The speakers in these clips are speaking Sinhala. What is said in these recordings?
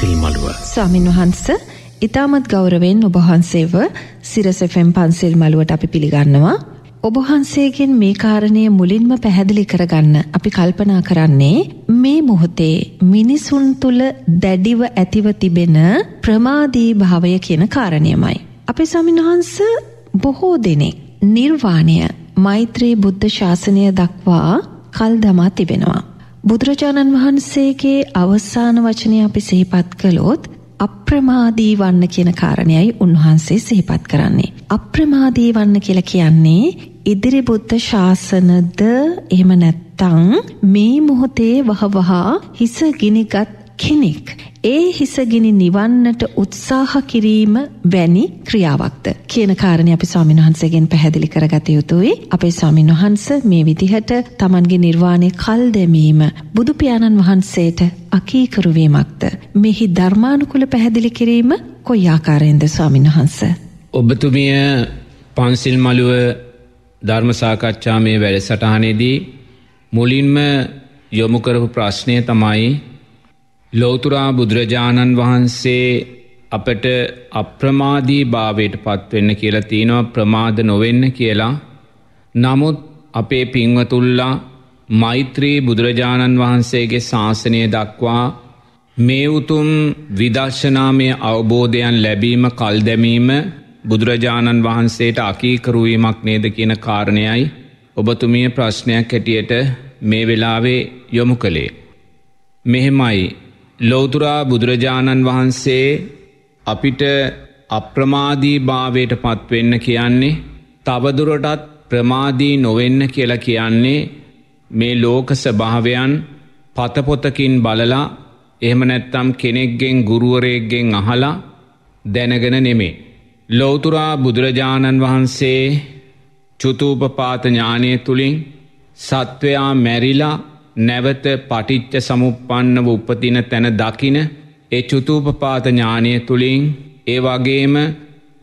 පන්සිල් මළුව. ස්වාමින් වහන්ස ඉතාමත් ගෞරවෙන් ඔබහන්සේව සිරසෆම් පන්සිල් මළුවට අපි පිළිගන්නවා. ඔබහන්සේගෙන් මේ කාරණය මුලින්ම පැහැදිලි කරගන්න අපි කල්පනා කරන්නේ මේ මොහොතේ මිනිසුන් තුළ දැඩිව ඇතිව තිබෙන ප්‍රමාදී භාවය කියන කාරණයමයි. අපි සමින්වහන්ස බොහෝ දෙනෙක් නිර්වාණය මෛත්‍රී බුද්ධ ශාසනය දක්වා කල් දමා තිබෙනවා. බුදුරජාණන් වහන්සේගේ අවසාන වචනය අපි සිහිපත් කළොත් අප්‍රමාදී වන්න කියන කාරණයයි උන්වහන්සේ සිහිපත් කරන්නේ. අප්‍රමාදී වන්න කියලා කියන්නේ ඉදිරි බුද්ධ ශාසනද එහෙම නැත්තං මේ මොහොතේ වහවහා හිස ගිනිගත් කෙනෙක්. ඒ හිසගිනි නිවන්නට උත්සාහ කිරීම වැනි ක්‍රියාවක්ද. කියන කාරණය අපි ස්වාමින් වහන්සේගෙන් පැහැදිලි කරගත යුතුයි. අපේ ස්වාමින් වහන්ස මේ විදිහට තමන්ගේ නිර්වාණය කල් දැමීම බුදුපියාණන් වහන්සේට අකීකරුවීමක්ද. මෙහි ධර්මානුකුල පැහැදිලි කිරීම කොයි ආකාරයෙන්ද ස්වාමින් වහන්ස. ඔබතුමිය පන්සිල් මළුව ධර්මසාකච්ඡා මේ වැඩසටහනේදී මුලින්ම යොමුකරපු ප්‍රශ්නය තමයි ලෝතුරා බුදුරජාණන් වහන්සේ අපට අප්‍රමාදී භාවයට පත්වෙන්න කියලා තියෙනවා ප්‍රමාද නොවෙන්න කියලා නමුත් අපේ පින්වතුල්ලා මෛත්‍රී බුදුරජාණන් වහන්සේගේ ශාසනය දක්වා මේ උතුම් විදර්ශනාමය අවබෝධයන් ලැබීම කල් දැමීම බුදුරජාණන් වහන්සේට අකීකරුවීමක් නේද කියන කාරණයයි ඔබතුමිය ප්‍රශ්නයක් හැටියට මේ වෙලාවේ යොමු කළේ. මෙහෙමයි ලෝතුරා බුදුරජාණන් වහන්සේ අපිට අප්‍රමාදී භාවයට පත්වෙන්න කියන්නේ තවදුරටත් ප්‍රමාදී නොවෙන්න කියලා කියන්නේ මේ ලෝක ස්භාවයන් පතපොතකින් බලලා එහෙම නැත්තම් කෙනෙක්ගෙන් ගුරුවරයෙක්ගෙන් අහලා දැනගෙන නෙමේ. ලෝතුරා බුදුරජාණන් වහන්සේ චුතූපපාත ඥානය තුළින් සත්වයා මැරිලා නැවත පටිච්ච සමුපන්නව උපතින තැන දකින ඒ චුතූපපාත ඥානය තුළින් ඒ වගේම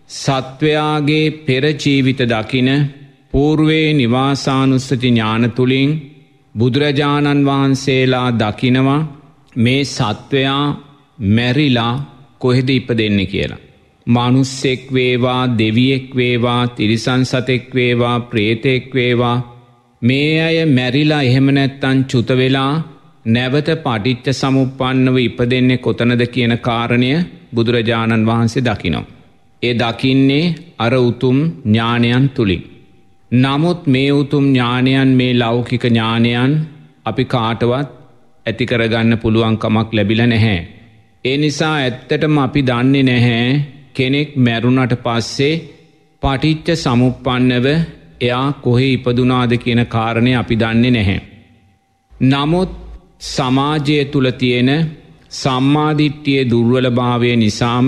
සත්වයාගේ පෙරජීවිත දකින පූර්වේ නිවාසානුස්සති ඥාන තුළින් බුදුරජාණන් වහන්සේලා දකිනවා මේ සත්වයා මැරිලා කොහෙද ඉප දෙන්න කියලා. මනුස්සෙක් වේවා දෙවියෙක් වේවා තිරිසන් සතෙක් වේවා ප්‍රේතෙක් වේවා මේ අය මැරිලා එහෙම නැත්තන් චුත වෙලා නැවත පටිච්ච සමුපන්නව ඉපදෙන්නේ කොතනද කියන කාරණය බුදුරජාණන් වහන්සේ දකිනෝ. ඒ දකින්නේ අර උතුම් ඥානයන් තුළින්. නමුත් මේ උතුම් ඥානයන් මේ ලෞකික ඥානයන් අපි කාටවත් ඇතිකරගන්න පුළුවන්කමක් ලැබිල නැහැ. ඒ නිසා ඇත්තටම අපි දන්නේ නැහැ කෙනෙක් මැරුණට පස්සේ පටිච්ච සමුපන්නව එයා කොහේ ඉපදුනාද කියන කාරණය අපි දන්නේ නැහැ. නමුත් සමාජය තුළ තියෙන සම්මාධිට්ටිය දුර්වලභාවය නිසාම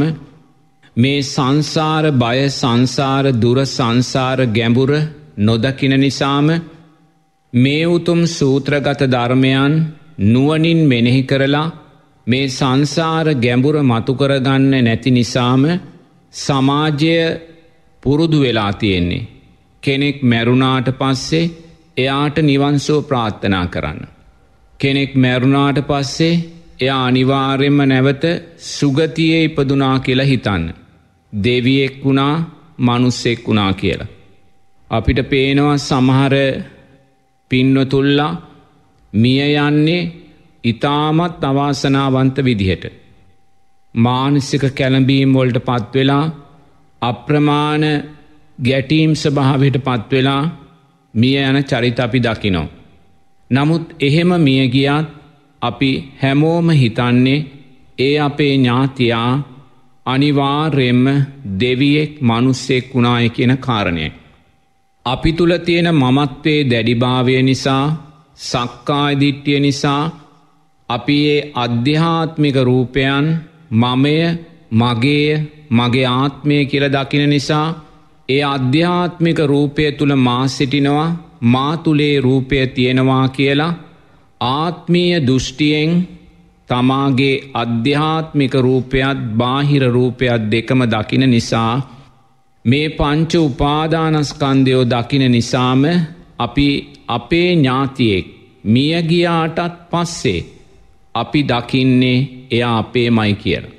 මේ සංසාර බය සංසාර දුර සංසාර ගැඹුර නොදකින නිසාම මේ උතුම් සූත්‍රගත ධර්මයන් නුවනින් මෙනෙහි කරලා මේ සංසාර ගැඹුර මතුකරගන්න නැති නිසාම සමාජය පුරුදු වෙලා තියෙන්නේ. කෙනෙක් මැරුණාට පස්සේ එයාට නිවන්සෝ ප්‍රාත්ථනා කරන්න. කෙනෙක් මැරුණාට පස්සේ එයා අනිවාර්යෙන්ම නැවත සුගතියේ ඉපදුනා කියලා හිතන්න. දෙවියෙක් වුණා මනුස්සෙක් වුණා කියලා. අපිට පේනවා සමහර පින්වතුල්ලා මිය යන්නේ ඉතාමත් අවාසනාවන්ත විදිහට. මානසික කැළඹීම් වොල්ට පත්වෙලා අප්‍රමාණ ගැටීම් ස්භාවයට පත්වෙලා මිය යන චරිත අපි දකිනෝ. නමුත් එහෙම මිය ගියත් අපි හැමෝම හිතන්නේ ඒ අපේ ඥාතියා අනිවාර්යෙන්ම දෙවියෙක් මනුස්සෙක් වුණාය කියන කාරණය. අපි තුළ තියෙන මමත්වේ දැඩිභාවය නිසා සක්කායිදිට්ටිය නිසා අපි ඒ අධ්‍යාත්මික රූපයන් මමය මගේ මගේ ආත්මය කියල දකින නිසා ඒ අධ්‍යාත්මික රූපය තුළ මා සිටිනවා මාතුලේ රූපය තියෙනවා කියලා ආත්මීය දෘෂ්ටියෙන් තමාගේ අධ්‍යාත්මික රූපයත් බාහිර රූපයක් දෙකම දකින නිසා මේ පංච උපාදානස්කන්දයෝ දකින නිසාම අපි අපේ ඥාතියෙක් මියගියාටත් පස්සේ අපි දකින්නේ එයා අපේ මයි කියලා.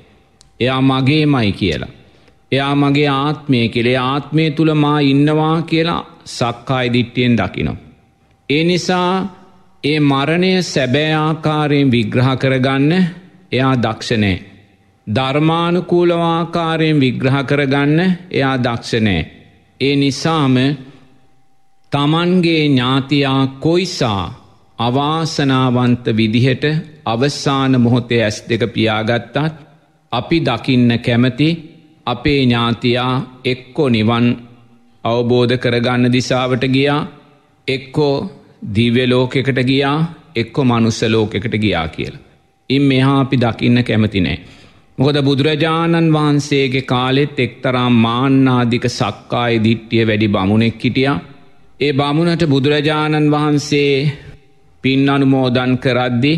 එයා මගේ මයි කියලා. එයා මගේ ආත්මය කෙළේ ආත්මය තුළ මා ඉන්නවා කියලා සක්කායි දිට්ටියෙන් දකිනවා. ඒ නිසා ඒ මරණය සැබෑ ආකාරයෙන් විග්‍රහ කරගන්න එයා දක්ෂනෑ. ධර්මානුකූලවාකාරයෙන් විග්‍රහ කරගන්න එයා දක්ෂනෑ. ඒ නිසාම තමන්ගේ ඥාතියා කොයිසා අවාසනාවන්ත විදිහට අවස්සාන මොහොතේ ඇස් දෙක පියාගත්තත් අපි දකින්න කැමති අපේ ඥාතියා එක්කො නිවන් අවබෝධ කරගන්න දිසාවට ගියා එක්කෝ දිව්‍යලෝකෙකට ගියා එක්කො මනුස්ස ලෝකෙකට ගියා කියලා. ඉන් මෙහා අපි දකින්න කැමතිනෑ. මොකද බුදුරජාණන් වහන්සේගේ කාලෙත් එක්තරා මාන්නාධික සක්කාය දිට්ටිය වැඩි බමුණෙක් හිටියා ඒ බමුණට බුදුරජාණන් වහන්සේ පින් අනුමෝදන් කරද්දි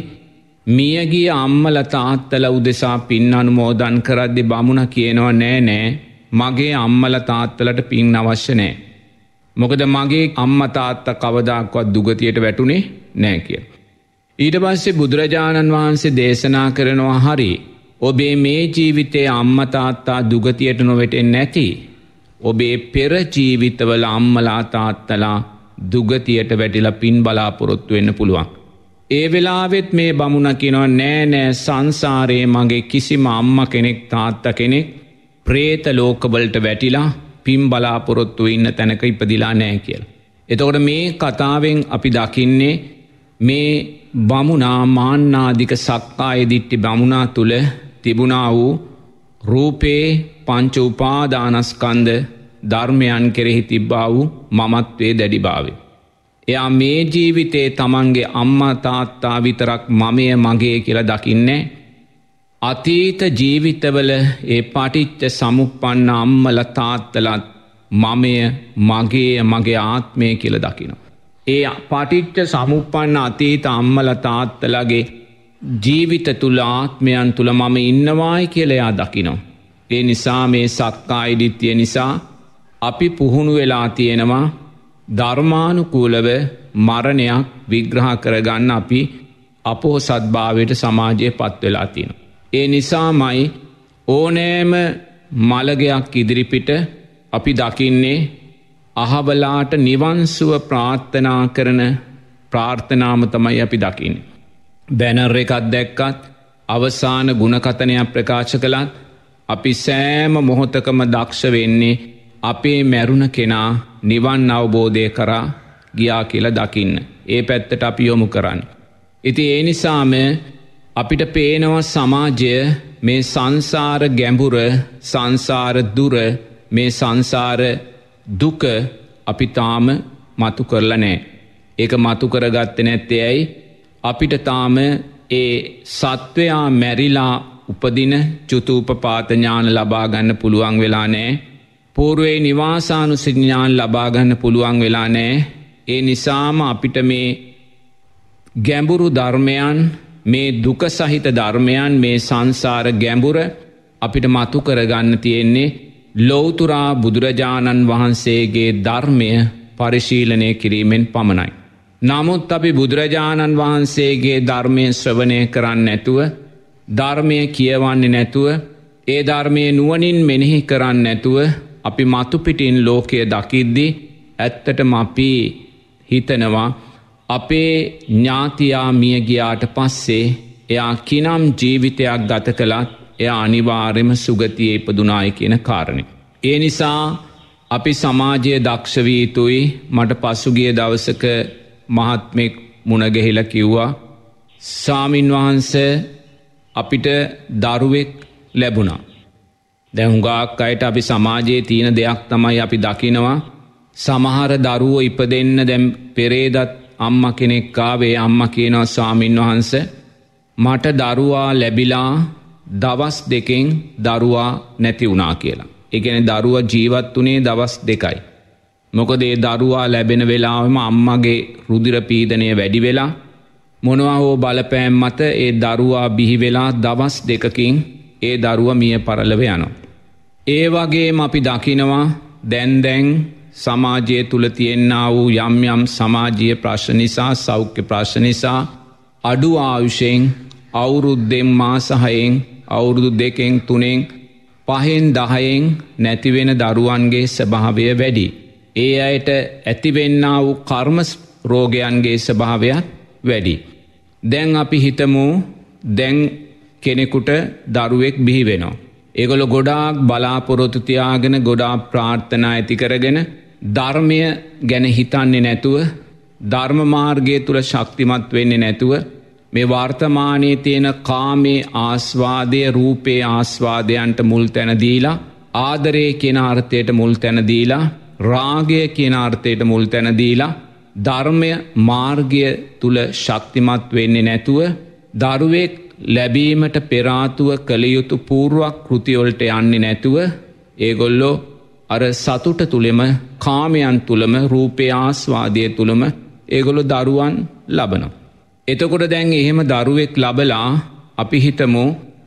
මියගිය අම්මල තාත්තල උදෙසා පින් අනුමෝදන් කරද්දි බමුණ කියනවා නෑ නෑ මගේ අම්මල තාත්තලට පින් අවශ්‍ය නෑ. මොකද මගේ අම්ම තාත්ත කවදක්වත් දුගතියට වැටුනේ නෑ කිය. ඊට පස්සේ බුදුරජාණන් වහන්සේ දේශනා කරනවා හරි ඔබේ මේ ජීවිතයේ අම්මතාත්තා දුගතියට නොවෙටෙන් නැති ඔබේ පෙර ජීවිතවල අම්මලා තාත්තලා දුගතියට වැටිල පින් බලාපොරොත්තු වෙන්න පුළුවන්. ඒ වෙලාවෙත් මේ බමුණ කිනො නෑ නෑ සංසාරයේ මගේ කිසිම අම්ම කෙනෙක් තාත්ත කෙනෙක් ප්‍රේත ලෝකබලට වැටිලා පින් බලාපොරොත්තු ඉන්න තැනක ඉපදිලා නෑ කියල්. එතකොට මේ කතාවෙන් අපි දකින්නේ මේ බමුණා මාන්නාධික සක්කාය දිට්ටි බමුණා තුළ තිබුණා වූ රූපේ පංච උපාදානස්කන්ද ධර්මයන් කෙරෙහි තිබ්බා වූ මමත්වේ දැඩිභාවේ. එයා මේ ජීවිතේ තමන්ගේ අම්මා තාත්තා විතරක් මමය මගේ කියල දකින්නේ. අතීත ජීවිතවල ඒ පටිච්ච සමුපන්න අම්මල තාත්තලත් මමය මගේ මගේ ආත්මය කියල දකිනවා. ඒ පටිච්ච සමුපන්න අතීත අම්මල තාත්තලගේ ජීවිත තුළ ආත්මයන් තුළ මම ඉන්නවායි කියලයා දකිනවා. ඒ නිසා මේ සක්කායිඩිත්තිය නිසා අපි පුහුණු වෙලා තියෙනවා ධර්මානුකූලව මරණයක් විග්‍රහ කරගන්න අපි අපෝ සත්භාවයට සමාජය පත්වෙලා තියෙන. ඒ නිසාමයි ඕනෑම මළගයක් ඉදිරිපිට අපි දකින්නේ අහබලාට නිවන්සුව ප්‍රාර්ථනා කරන ප්‍රාර්ථනාම තමයි අපි දකින්නේ. බැනර් එකත් දැක්කත් අවසාන ගුණකතනයක් ප්‍රකාශ කළත් අපි සෑම මොහොතකම දක්ෂ වෙන්නේ අපේ මැරුණ කෙනා නිවන් අවබෝධය කරා ගියා කියල දකින්න. ඒ පැත්තට අපි යොමු කරන්න. ඉති ඒ නිසාම අපිට පේනව සමාජය මේ සංසාර ගැඹුර සංසාර දුර මේ සංසාර දුක අපි තාම මතු කරලා නෑ. ඒක මතු කරගත්ත නැත්තේ ඇයි අපිට තාම ඒ සත්වයා මැරිලා උපදින චුතූපපාතඥාන ලබාගන්න පුළුවන් වෙලා නෑ පූරුවේ නිවාසානු සිඥාන් ලබාගන්න පුළුවන් වෙලා නෑ ඒ නිසාම අපිට මේ ගැඹුරු ධර්මයන් මේ දුක සහිත ධර්මයන් මේ සංසාර ගැඹුර අපිට මතු කරගන්න තියෙන්නේ ලෝතුරා බුදුරජාණන් වහන්සේගේ ධර්මය පරිශීලනය කිරීමෙන් පමණයි. නමුත් අපි බුදුරජාණන් වහන්සේගේ ධර්මය ශ්‍රවණය කරන්න නැතුව ධර්මය කියවන්නේ නැතුව ඒ ධර්මය නුවනින් මෙනෙහි කරන්න නැතුව අපි මතුපිටින් ලෝකය දකිද්දි ඇත්තටම අපි හිතනවා අපේ ඥාතියා මියගියාට පස්සේ එයා කිනම් ජීවිතයක් ගත කළත් එය අනිවාර්යම සුගතිය ඉපදුනාය කියන කාරණය. ඒ නිසා අපි සමාජය දක්ෂවීතුයි මට පසුගිය දවසක මහත්මෙක් මුණගෙහිල කිව්වා සාමීන් වහන්ස අපිට දරුවෙක් ලැබුණා. දැහුඟාක් අයට අපි සමාජයේ තියෙන දෙයක් තමයි අපි දකිනවා සමහර දරුවෝ ඉප දෙන්න දැම් පෙරේදත් අම්ම කෙනෙක්කාවේ අම්ම කියනවා ස්වාමීන් වහන්ස මට දරුවා ලැබිලා දවස් දෙකෙන් දරුවා නැති වුණා කියලා. එකන දරුව ජීවත් වනේ දවස් දෙකයි. මොකදේ දරුවා ලැබෙන වෙලාවම අම්මගේ රුදිර පීදනය වැඩි වෙලා මොනවා හෝ බලපෑම් මත ඒ දරුවා බිහිවෙලා දවස් දෙකකින් ඒ දරුව මිය පරලව යනවා. ඒ වගේම අපි දකිනවා දැන්දැන් සමාජය තුළ තියෙන්න්න වූ යම් යම් සමාජීය ප්‍රශ්න නිසා සෞඛ්‍ය ප්‍රශ්න නිසා අඩු ආයුෂයෙන් අවුරුද්දෙන් මාසහයෙන් අවුරුදු දෙකෙන් තුනෙන් පහෙන් දහයෙන් නැතිවෙන දරුවන්ගේ ස්භාවය වැඩි. ඒ අයට ඇතිවෙන්න වූ කර්මස් රෝගයන්ගේ ස්භාවයක් වැඩි. දැන් අපි හිතමු දැන් කෙනෙකුට දරුවෙක් බිහි වෙනවා. ඒගොල ගොඩාක් බලාපොරොතුතියාගෙන ගොඩා ප්‍රාර්ථනා ඇති කරගෙන ධර්මය ගැන හිතන්නේ නැතුව ධර්මමාර්ගය තුළ ශක්තිමත් වෙන්නේ නැතුව මේ වර්තමානයේ තියෙන කාමේ ආස්වාදය රූපේ ආස්වාදයන්ට මුල් තැනදීලා ආදරේ කියෙන අර්ථයට මුල් තැනදීලා රාගය කියන අර්ථයට මුල් තැනදීලා ධර්මය මාර්ගය තුළ ශක්තිමත් වෙන්නේ නැතුව දරුවෙක් ලැබීමට පෙරාතුව කළයුතු පූර්ුවක් කෘතියොල්ට යන්නේ නැතුව ඒගොල්ලෝ අර සතුට තුළෙම කාමයන් තුළම රූපය ආස්වාදය තුළම ඒගොලො දරුවන් ලබනවා. එතකොට දැන් එහෙම දරුවෙක් ලබලා අපි හිතමු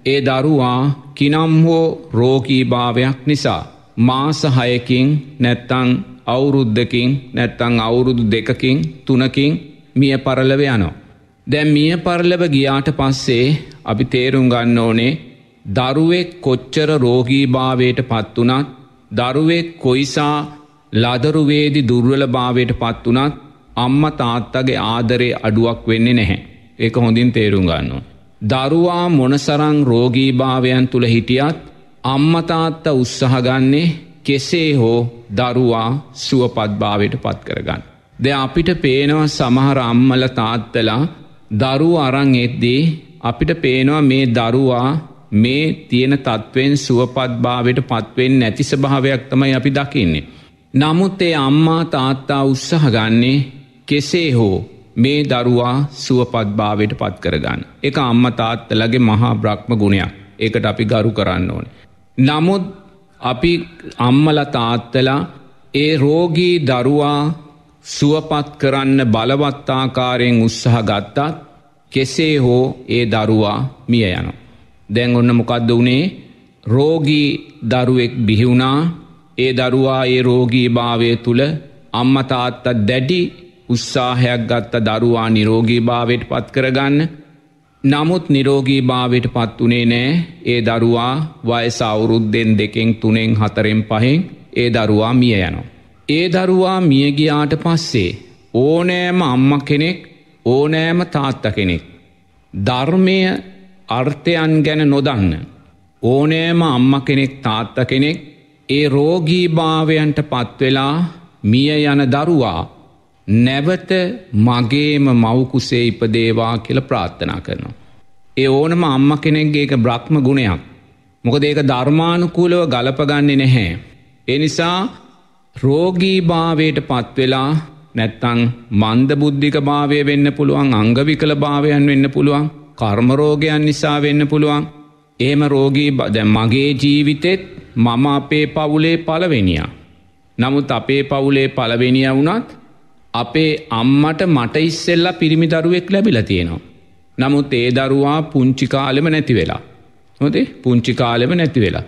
ඒ දරුවා කිනම් හෝ රෝකීභාවයක් නිසා. මාසහයකින් නැත්තං අවුරුද්ධකින් නැත්තං අවුරුදු දෙකකින් තුනකින් මිය පරලව යනෝ. දැන් මිය පරලව ගියාට පස්සේ අපි තේරුම් ගන්න ඕනේ දරුවෙක් කොච්චර රෝගීභාවයට පත්වනත් දරුවෙක් කොයිසා ලදරුවේදි දුර්වල භාවයට පත්වනත් අම්ම තාත්තගේ ආදරේ අඩුවක් වෙන්නේ නැහැ. ඒක හොඳින් තේරුම් ගන්නවා. දරුවා මොනසරං රෝගීභාවයන් තුළ හිටියත් අම්මතාත්ත උත්සහගන්නේ කෙසේ හෝ දරුවා සුවපත්භාවයට පත් කරගන්න. ද අපිට පේනවා සමහර අම්මල තාත්තලා දරුව අරං එද්දී අපිට පේනවා මේ දරුවා මේ තියෙන තත්ත්වෙන් සුවපත්භාවයට පත්වෙන් නැති ස්භාවයක් තමයි අපි දකින්නේ. නමුත් ඒ අම්මා තාත්තා උත්සහ ගන්නේ කෙසේ හෝ මේ දරුවා සුවපත්භාවයට පත් කරගන්න. එක අම්ම තාත්තලගේ මහා බ්‍රහ්ම ගුණයක් ඒකට අපි ගරු කරන්න ඕන. නමුත් අපි අම්මල තාත්තලා ඒ රෝගී දරුවා සුවපත් කරන්න බලවත්තාකාරයෙන් උත්සහ ගත්තත් කෙසේ හෝ ඒ දරුවා මිය යන. දැන් ඔන්න මොකක්ද වනේ රෝගී දරුවෙක් බිහිවුණා ඒ දරුවා ඒ රෝගී භාවය තුළ අම්මතාත්තත් දැඩි උත්සාහයක් ගත්ත දරුවා නිරෝගී භාවයට පත් කරගන්න නමුත් නිරෝගී භාවයට පත් වනේ නෑ ඒ දරුවා වයස අවුරුද්දෙන් දෙකෙන් තුනෙන් හතරෙන් පහෙන් ඒ දරුවා මිය යනවා. ඒ දරුවා මියගියාට පස්සේ ඕනෑම අම්ම කෙනෙක් ඕනෑම තාත්ත කෙනෙක්. ධර්මය අර්ථයන් ගැන නොදන්න. ඕනෑම අම්ම කෙනෙක් තාත්ත කෙනෙක් ඒ රෝගීභාවයන්ට පත්වෙලා මිය යන දරුවා නැවත මගේම මවකුසේ ඉපදේවා කියල ප්‍රාර්ථනා කරනවා. ඒ ඕනම අම්ම කෙනෙක්ගේ එක බ්‍රහ්ම ගුණයක්. මොකද ඒක ධර්මානුකූලව ගලපගන්නේ නැහැ. එනිසා රෝගීභාවයට පත්වෙලා නැත්තං මන්ද බුද්ධික භාවය වෙන්න පුළුවන් අංගවිකල භාවයන් වෙන්න පුළුවන් කර්මරෝගයන් නිසා වෙන්න පුළුවන් ඒම රෝගී බද මගේ ජීවිතෙත් මම අපේ පවුලේ පලවෙනියා. නමුත් අපේ පවුලේ පලවෙනිය වුනත් අපේ අම්මට මට ඉස්සෙල්ලා පිරිමි දරුවෙක් ලැබිල තියෙනවා. නමුත් ඒ දරුවා පුංචිකාලෙම නැති වෙලා. හොදේ පුංචිකාලෙම නැති වෙලා.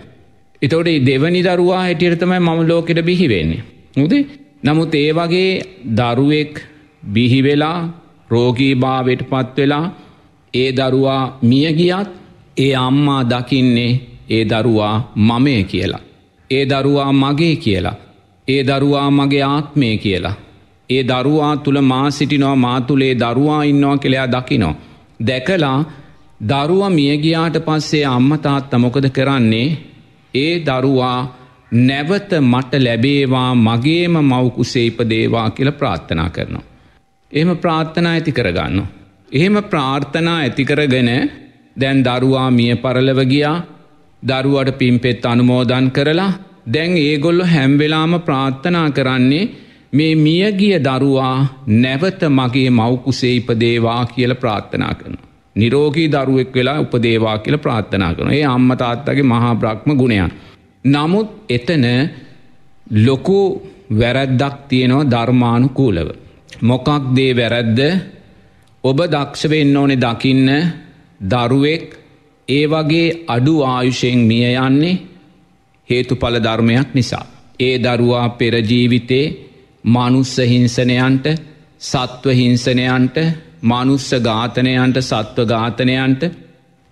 එතවට දෙවනි දරුවා හැටියරතමයි මම ලෝකෙට බිහිවෙන්නේ. හොදේ නමුත් ඒ වගේ දරුවෙක් බිහිවෙලා රෝගී භාවයට පත්වෙලා ඒ දරුවා මියගියත් ඒ අම්මා දකින්නේ ඒ දරුවා මමය කියලා. ඒ දරුවා මගේ කියලා. ඒ දරුවා මගේ ආත්මය කියලා. ඒ දරුවා තුළ මා සිටිනවා මාතුළේ දරුවා ඉන්නවා කෙළයා දකිනෝ. දැකලා දරුව මියගියාට පස්සේ අම්මතාත් තමොකද කරන්නේ ඒ දරුවා නැවත මට ලැබේවා මගේම මවකුසේ ඉපදේවා කියල ප්‍රාර්ථනා කරනවා. එහෙම ප්‍රාර්ථනා ඇති කරගන්න. එහෙම ප්‍රාර්ථනා ඇතිකරගෙන දැන් දරුවා මිය පරලව ගියා දරුවට පිම්පෙත් අනුමෝදන් කරලා දැන් ඒගොල්ලො හැම්වෙලාම ප්‍රාර්ථනා කරන්නේ මේ මියගිය දරුවා නැවත මගේ මවකුසේ ඉපදේවා කියල ප්‍රාර්ථනා කරන. නිරෝගී දරුවෙක් වෙලා උපදේවා කියල ප්‍රාර්ථනා කරන ඒ අම්මතාත්තගේ මහා බ්‍රහ්ම ගුණයන්. නමුත් එතන ලොකු වැරැද්දක් තියෙනවා ධර්මානුකූලව. මොකක් දේ වැරැද්ද ඔබ දක්ෂවෙන්න ඕනෙ දකින්න දරුවෙක් ඒ වගේ අඩු ආයුෂයෙන් මිය යන්නේ හේතුඵල ධර්මයක් නිසා. ඒ දරුවා පෙරජීවිතේ මනුස්ස හිංසනයන්ට සත්ව හිංසනයන්ට මනුස්ස ඝාතනයන්ට සත්ව ඝාතනයන්ට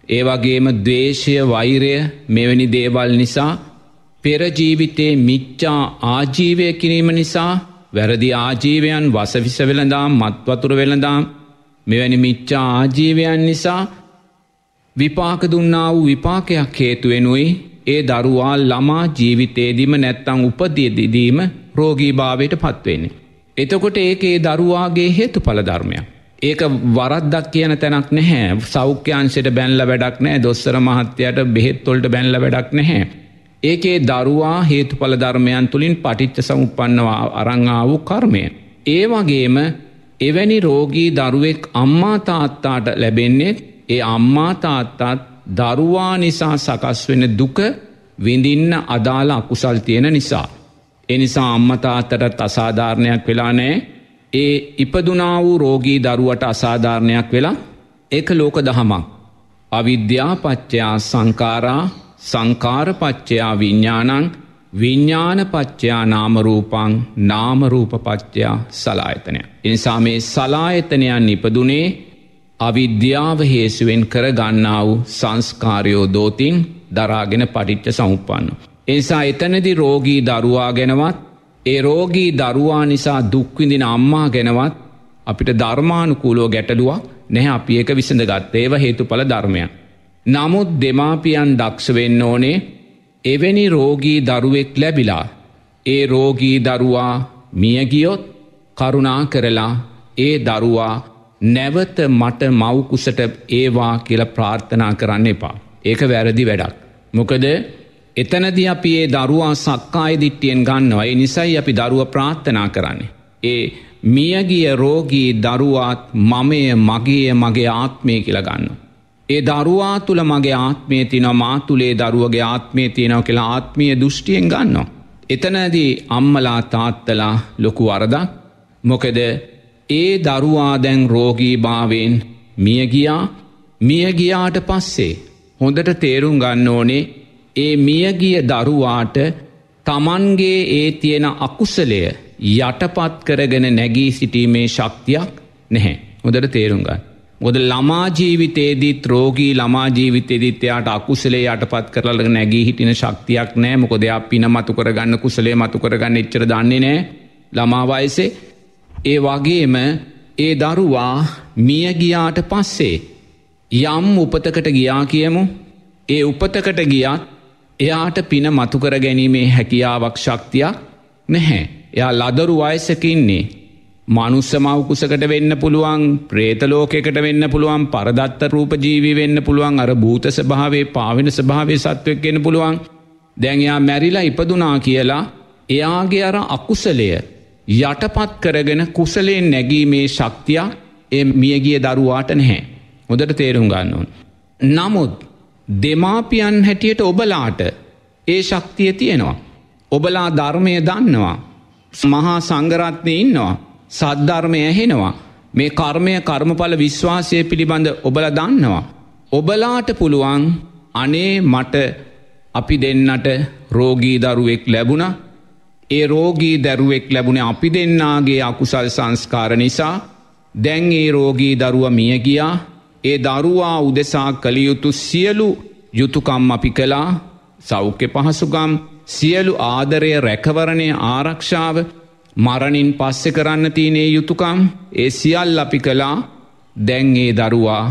ඒවගේම දවේශය වෛරය මෙවැනි දේවල් නිසා පෙරජීවිතේ මිච්චා ආජීවය කිරීම නිසා වැරදි ආජීවයන් වසවිස වෙළඳාම් මත්වතුර වෙළඳාම් මෙවැනි මිච්චා ආජීවයන් නිසා විපාක දුන්නා වූ විපාකයක් හේතුවෙනුයි ඒ දරුවා ළමා ජීවිතේදිම නැත්තං උපදියදිදීම රෝගී භාවයට පත්වෙන්නේ. එතකොට ඒකේ දරුවාගේ හේතු පල ධර්මයක්. ඒක වරද්දක් කියන තැනක් නැහැ සෞඛ්‍යංශයට බැන්ල වැඩක් නෑ දොස්සර මහත්තයට බෙහෙත්තොල්ට බැන්ල වැඩක් නැහැ. ඒකේ දරුවා හේතුඵල ධර්මයන් තුළින් පටිච්ච සමුපන්නවා අරංආ වූ කර්මය. ඒ වගේම එවැනි රෝගී දරුවෙක් අම්මා තාත්තාට ලැබෙන්නේ ඒ අම්මා තාත්තාත් දරුවා නිසා සකස් වෙන දුක විඳින්න අදාළ අකුසල් තියෙන නිසා. එනිසා අම්මතාත්තටත් අසාධාරණයක් වෙලා නෑ ඒ ඉපදුනා වූ රෝගී දරුවට අසාධාරණයක් වෙලා ඒක ලෝක දහමක්. අවිද්‍යාපච්චයා සංකාරා සංකාරපච්චයා විඤ්ඥානං විඤ්ඥානපච්චයා නාමරූපං නාමරූපපච්චයා සලායතනය. එනිසා මේ සලායතනයන් නිපදුනේ අවිද්‍යාව හේසුවෙන් කර ගන්නා වූ සංස්කාරයෝ දෝතින් දරාගෙන පටිච්ච සමුපන්න. එනිසා එතනදි රෝගී දරුවා ගැනවත් ඒ රෝගී දරුවා නිසා දුක්විඳින අම්මා ගැනවත් අපිට ධර්මානුකූලෝ ගැටලුවක් නැහැ අපි එක විසඳ ගත් ඒව හේතුඵල ධර්මයන්. නමුත් දෙමාපියන් දක්ෂ වෙන්න ඕනේ එවැනි රෝගී දරුවෙක් ලැබිලා ඒ රෝගී දරුවා මියගියොත් කරුණා කරලා ඒ දරුවා නැවත මට මවකුසට ඒවා කියල ප්‍රාර්ථනා කරන්න එපා. ඒක වැරදි වැඩක්. මොකද එතනද අපි ඒ දරුවා සක්කාය දිට්ටියෙන් ගන්නවා නිසයි අපි දරුව ප්‍රාර්ථනා කරන්නේ. ඒ මියගිය රෝගී දරුවාත් මමය මගේ මගේ ආත්මය කියල ගන්න. ඒ දරුවා තුළ මගේ ආත්මය තින මාතුලේ දරුවගේ ආත්මය තියෙනව කියලා ආත්මිය දෘෂ්ටියෙන් ගන්නවා. එතනදී අම්මලා තාත්තලා ලොකු වරදක් මොකද ඒ දරුවා දැන් රෝගී භාවෙන් මියගියා මියගියාට පස්සේ හොඳට තේරුම් ගන්න ඕනේ ඒ මියගිය දරුවාට තමන්ගේ ඒ තියෙන අකුසලය යටපත් කරගෙන නැගී සිටීමේ ශක්තියක් නැහැ. හොදට තේරුම්ගන්න. මොද ළමාජීවිතේදීත් රෝගී ළමාජීවිතේදිත්‍යයාට අකුසලේ යටපත් කරල නැගී හිටින ශක්තියක් නෑ මොකො දෙයක් පින මතු කරගන්න කුසලේ මතු කරගන්න එච්චර දන්නේ නෑ ළමාවයසේ ඒ වගේම ඒ දරුවා මියගියාට පස්සේ යම් උපතකට ගියා කියමු. ඒ උපතකට ගියත් එයාට පින මතුකර ගැනීමේ හැකියාවක් ශක්තියක් නැහැ එයා ලදරු වයසකින්නේ මනුස්ස මවකුසකට වෙන්න පුළුවන් ප්‍රේතලෝකෙකට වෙන්න පුළුවන් පරදත්ත රූප ජීවි වෙන්න පුළුවන් අර භූත ස්භාවේ පාවෙන ස්භාවේ සත්වයක් වෙන පුළුවන් දැන්යා මැරිලා ඉපදුනා කියලා එයාගේ අර අකුසලය යටපත් කරගෙන කුසලයෙන් නැගීමේ ශක්තියක් එ මියගිය දරුවාට නැහැ. හොදට තේරුම් ගන්න ඕන්. නමුත් දෙමාපියන් හැටියට ඔබලාට ඒ ශක්තිය තියෙනවා. ඔබලා ධර්මය දන්නවා. මහා සංගරත්නය ඉන්නවා. සද්ධර්මය ඇහෙනවා. මේ කර්මය කර්මඵල විශ්වාසය පිළිබඳ ඔබල දන්නවා. ඔබලාට පුළුවන් අනේ මට අපි දෙන්නට රෝගී දරුවෙක් ලැබුණ ඒ රෝගී දැරුවෙක් ලැබුණ අපි දෙන්නාගේ අකුසල් සංස්කාර නිසා දැන් ඒ රෝගී දරුව මියගියා ඒ දරුවා උදෙසා කළයුතු සියලු යුතුකම් අපි කලා සෞඛ්‍ය පහසුගම් සියලු ආදරය රැකවරණය ආරක්ෂාව මරණින් පස්සෙ කරන්න තියනේ යුතුකම් ඒ සියල් අපි කලා දැන් ඒ දරුවා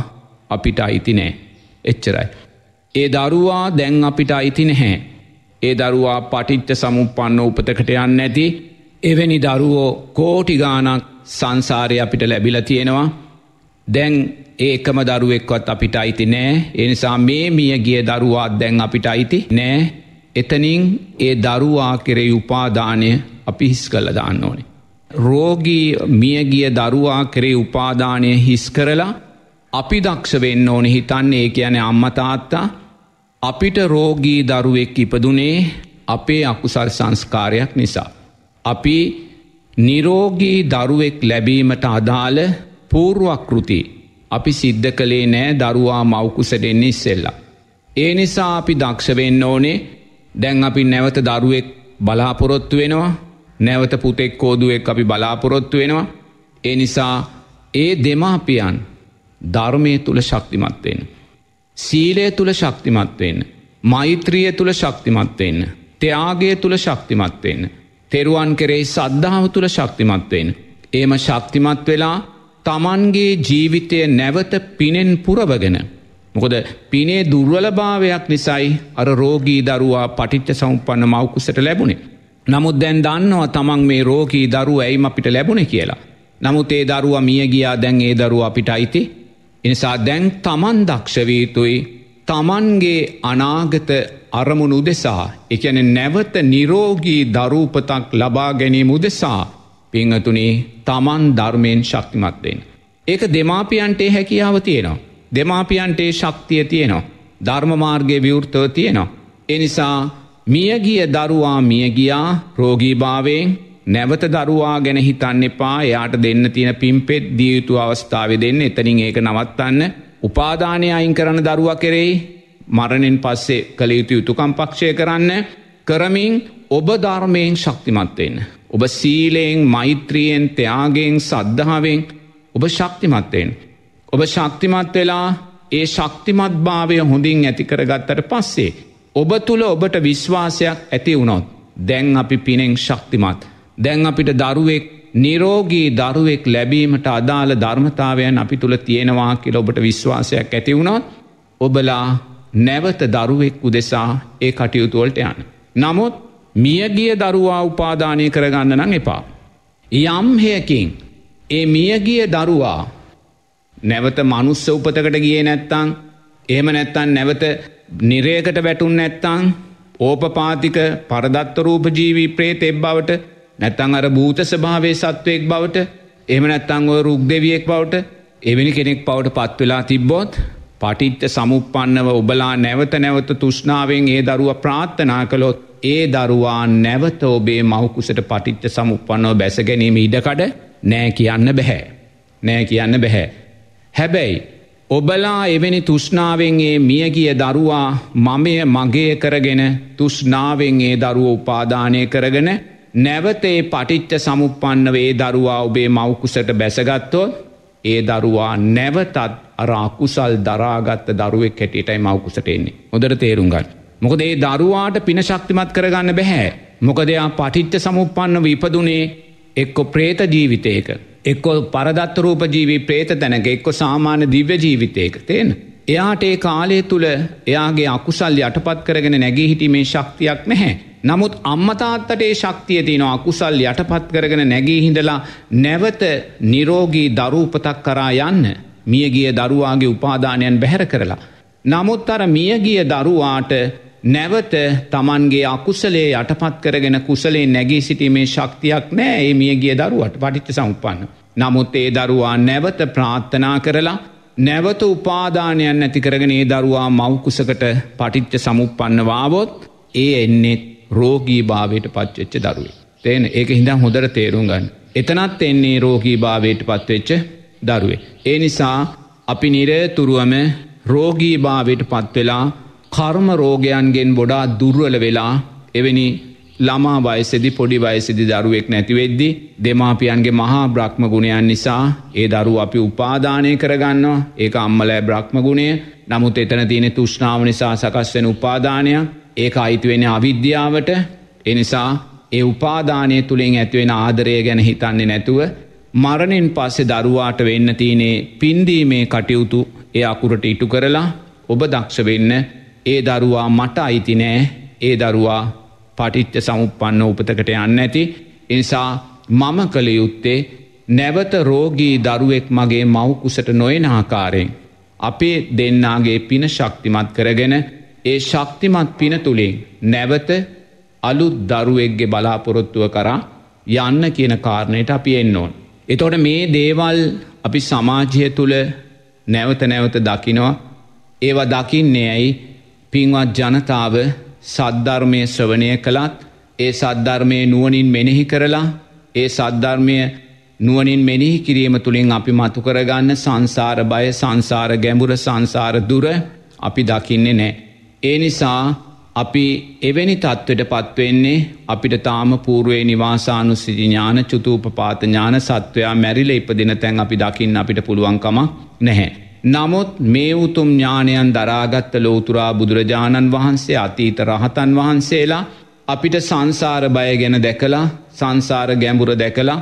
අපිට අයිති නෑ. එච්චරයි. ඒ දරුවා දැන් අපිට අයිති නැහැ. ඒ දරුවා පටිච්ච සමුපන්න උපතකට යන්න ඇති එවැනි දරුවෝ කෝටිගානක් සංසාරය අපිට ලැබිල තියෙනවා. දැන් ඒකම දරුවෙක්වත් අපිට අයිති නෑ එනිසා මේ මිය ගිය දරුවාත් දැන් අපිට අයිති නෑ එතනින් ඒ දරුවා කෙරෙයි උපාදානය අපි හිස් කළ දාන්න ඕනේ. රෝගී මියගිය දරුවා කරේ උපාදානය හිස් කරලා අපි දක්ෂ වෙන්න ඕන හිතන්නේ ඒ කියන අම්මතාත්තා අපිට රෝගී දරුවෙක් ඉපදුනේ අපේ අකුසල් සංස්කාරයක් නිසා. අපි නිරෝගී දරුවෙක් ලැබීමට අදාළ පූර්ුවක්කෘති අපි සිද්ධ කළේ නෑ දරුවා මවකුසටෙන්නේ ඉස්සෙල්ලා. ඒ නිසා අපි දක්ෂවෙන්න ඕනේ දැන් අපි නැවත දරුවෙක් බලාපොරොත්තු වෙනවා නැවත පුතෙක් කෝදුවෙක් අපි බලාපොරොත්තු වෙනවා ඒ නිසා ඒ දෙමාපියන් ධර්මය තුළ ශක්තිමත්වෙන. සීලය තුළ ශක්තිමත්වෙන්න. මෛත්‍රිය තුළ ශක්තිමත්වෙන්න. ත්‍යයාගේ තුළ ශක්තිමත්වෙන්න. තෙරුවන් කෙරෙහි සද්ධාව තුළ ශක්තිමත්වෙන්. ඒම ශක්තිමත් වෙලා තමන්ගේ ජීවිතය නැවත පිනෙන් පුරවගෙන. මොකද පිනේ දුර්වලභාවයක් නිසයි අර රෝගී දරුවා පටිච්ච සම්පන්න මවකුසට ලැබුණේ. නමුත් දැන් දන්නවා තමන් මේ රෝගී දරුව ඇයිම අපිට ලැබුණ කියලා. නමුත් ඒ දරුව මිය ගියා දැන් ඒ දරුව අපිට අයිති. එනිසා දැන් තමන් දක්ෂවීතුයි තමන්ගේ අනාගත අරමුණු උදෙසා එකන නැවත නිරෝගී දරූපතක් ලබා ගැනීම උදෙසා පිංහතුනේ තමන් ධර්මයෙන් ශක්තිමත්වෙන්. ඒක දෙමාපියන්ටේ හැකියාව තියෙනවා. දෙමාපියන්ටේ ශක්තිය තියෙනවා. ධර්මමාර්ගය විවෘතව තියෙනවා. එනිසා මියගිය දරුවා මියගියා රෝගීභාවයෙන් නැවත දරුවා ගැන හිතන්න එපා එයාට දෙන්න තියෙන පිම්පෙත් දියයුතු අවස්ථාව දෙන්න එතනින් ඒක නවත්තන්න උපාදානය අයින් කරන දරුවා කෙරෙයි මරණෙන් පස්සේ කළ යුතු යුතුකම් පක්ෂය කරන්න කරමින් ඔබ ධර්මයෙන් ශක්තිමත්වෙන්න. ඔබ සීලයෙන් මෛත්‍රියෙන් ත්‍යයාගෙන් සද්ධාවෙන් ඔබ ශක්තිමත්වෙන්. ඔබ ශක්තිමත් වෙලා ඒ ශක්තිමත් භාවය හොඳින් ඇතිකරගත්තට පස්සේ. ඔබ තුළ ඔබට විශ්වාසයක් ඇති වුණොත් දැන් අපි පිනෙෙන් ශක්තිමත්. දැන් අපිට දරුවෙක් නිරෝගී දරුවෙක් ලැබීමට අදාළ ධර්මතාවයන් අපි තුළ තියෙනවා කියල ඔබට විශ්වාසයක් ඇති වුණොත් ඔබලා නැවත දරුවෙක් උදෙසා ඒ කටයුතුවලට යන්න. නමුත් මියගිය දරුවා උපාදානය කරගන්න නං එපා. යම් හයකින් ඒ මියගිය දරුවා නැවත මනුස්ස උපතකට ගිය නැත්තං එහෙම නැත්තන් නැවත නිරේකට වැටුන් නැත්තං ඕපපාතික පරදත්තරූප ජීවී ප්‍රේත එබ් බවට නැත්තං අර භූත ස්භාවේ සත්වයෙක් බවට එම නැත්තං ඔය රුක් දෙවියෙක් බවට එවැනි කෙනෙක් පවට පත්වෙලා තිබ්බොත් පටිච්ච සමුපන්නව ඔබලා නැවත නැවත තුෂ්නාවෙන් ඒ දරුව ප්‍රාත්ථනා කළොත් ඒ දරුවා නැවත ඔබේ මවකුසට පටිච්ච සමුපන්නව බැසගැනීම ඉඩකඩ නෑ කියන්න බැහැ. නෑ කියන්න බැහැ. හැබැයි ඔබලා එවැනි තුෂ්නාවෙන් ඒ මියගිය දරුවා මමය මගේ කරගෙන තුෂ්නාවෙන් ඒ දරුව උපාදානය කරගෙන නැවතේ පටිච්ච සමුපන්නවේ දරුවා ඔබේ මවකුසට බැසගත්තොත් ඒ දරුවා නැවතත් අර අකුසල් දරාගත්ත දරුවෙක් හැටියටයි මවකුසට එන්නේ. හොදර තේරුම්ගන්න. මොකද ඒ දරුවාට පින ශක්තිමත් කරගන්න බැහැ. මොකදයා පටිච්ච සමුපන්න විපදුනේ එක්කො ප්‍රේත ජීවිතයක. එක්කො පරදත්ත රූප ජීවී ප්‍රේත තැනක එක්කො සාමාන්‍ය දිව්‍ය ජීවිතයක තියෙන. එයාට ඒ කාලය තුළ එයාගේ අකුසල් යටපත් කරගෙන නැගේ හිටීමේ ශක්තියක් නැහැ. නමුත් අම්මතාත්තට ඒ ශක්තිය තියෙනවා අකුසල් යටපත් කරගෙන නැගේ හිඳලා නැවත නිරෝගී දරූපතක් කරා යන්න මියගිය දරුවාගේ උපාදානයන් බැහැර කරලා. නමුත් අර මියගිය දරුවාට නැවත තමන්ගේ අකුසලේ යටපත් කරගෙන කුසලේ නැගී සිටීමේ ශක්තියක් නෑ ඒ මියගිය දරුවට පටිච්ච සම්පන්න. නමුත් ඒ දරුවා නැවත ප්‍රාත්ථනා කරලා නැවත උපාදානයන් ඇති කරගෙන ඒ දරුවා මවකුසකට පටිච්ච සමුපන්නවාවොත් ඒ එන්නෙත් රෝගී භාවයට පච්චෙච්ච දරුවේ. තේන ඒක හිදම් හොදර තේරුම් ගන්න. එතනත් එන්නේ රෝගී භාවයට පත්වෙච්ච දරුවේ. ඒ නිසා අපි නිරතුරුවම රෝගී භාවයට පත්වෙලා කර්ම රෝගයන්ගෙන් බොඩා දුර්වල වෙලා එවැනි ළමා වයසදි පොඩි වයසිදි දරුවෙක් නැතිවෙද්දි දෙමාපියන්ගේ මහා බ්‍රහ්ම ගුණයන් නිසා ඒ දරු අපි උපාදානය කරගන්නවා. ඒ අම්මලෑ බ්‍රහ්ම ගුණය. නමුත් එතන තියෙන තුෂ්නාව නිසා සකස් වෙන උපාදානයක් ඒක අයිතිවෙන අවිද්‍යාවට. එනිසා ඒ උපාදානය තුළින් ඇතිවෙන ආදරය ගැන හිතන්නේ නැතුව මරණින් පස්සේ දරුවාට වෙන්න තියනේ පින්දීමේ කටයුතු එය අකුරට ඉටු කරලා ඔබ දක්ෂ වෙන්න ඒ දරුවා මට අයිති නෑ ඒ දරුවා පටිච්ච සමුපන්න උපතකට යන්න ඇති එනිසා මම කළ යුත්තේ නැවත රෝගී දරුවෙක් මගේ මවකුසට නොයන ආකාරයෙන්. අපේ දෙන්නාගේ පින ශක්තිමත් කරගෙන ඒ ශක්තිමත් පින තුළින් නැවත අලුත් දරුවෙක්ගේ බලාපොරොත්තුව කරා යන්න කියන කාරණයට අපි එන්න ඕන්. එතොට මේ දේවල් අපි සමාජය තුළ නැවත නැවත දකිනවා ඒවා දකින්නේ ඇයි පින්වත් ජනතාව සද්ධර්මය ශ්‍රවණය කළත් ඒ සද්ධර්මය නුවනින් මෙනෙහි කරලා ඒ සද්ධර්මය නුවනින් මෙනෙහි කිරීම තුළින් අපි මතු කරගන්න සංසාර බය සංසාර ගැඹුර සංසාර දුර අපි දකින්නේ නෑ. ඒ නිසා අපි එවැනි තත්ත්වට පත්වෙන්නේ අපිට තාම පූරුවේ නිවාසානු සිජි ඥාන චුතූප පාත ඥාන සත්වයා මැරිල ඉපදින තැන් අපි දකින්න අපිට පුළුවන්කම නැහැ. නමුත් මේ උතුම් ඥානයන් දරාගත්ත ලෝතුරා බුදුරජාණන් වහන්සේ අතීත රහතන් වහන්සේලා අපිට සංසාර බය ගැන දැකලා සංසාර ගැඹුර දැකලා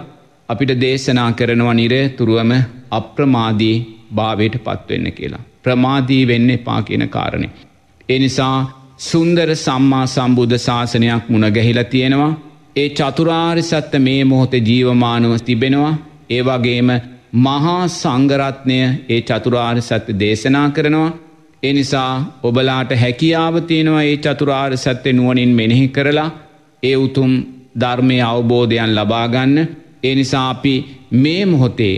අපිට දේශනා කරනවා නිරේ තුරුවම අප්‍රමාදී භාවයට පත්වෙන්න කියලා. ප්‍රමාදී වෙන්න එපා කියන කාරණය. එනිසා සුන්දර සම්මා සම්බුද්ධ ශාසනයක් මුණ ගැහිලා තියෙනවා ඒ චතුරාර් සත්ත මේ මොහොත ජීවමානුව තිබෙනවා ඒවගේම මහා සංගරත්නය ඒ චතුරාර් සත්‍ය දේශනා කරනවා. එනිසා ඔබලාට හැකියාව තියෙනවා ඒ චතුරාර් සත්‍ය නුවනින් මෙනෙහි කරලා ඒ උතුම් ධර්මය අවබෝධයන් ලබාගන්න එනිසා අපි මේ මොහොතේ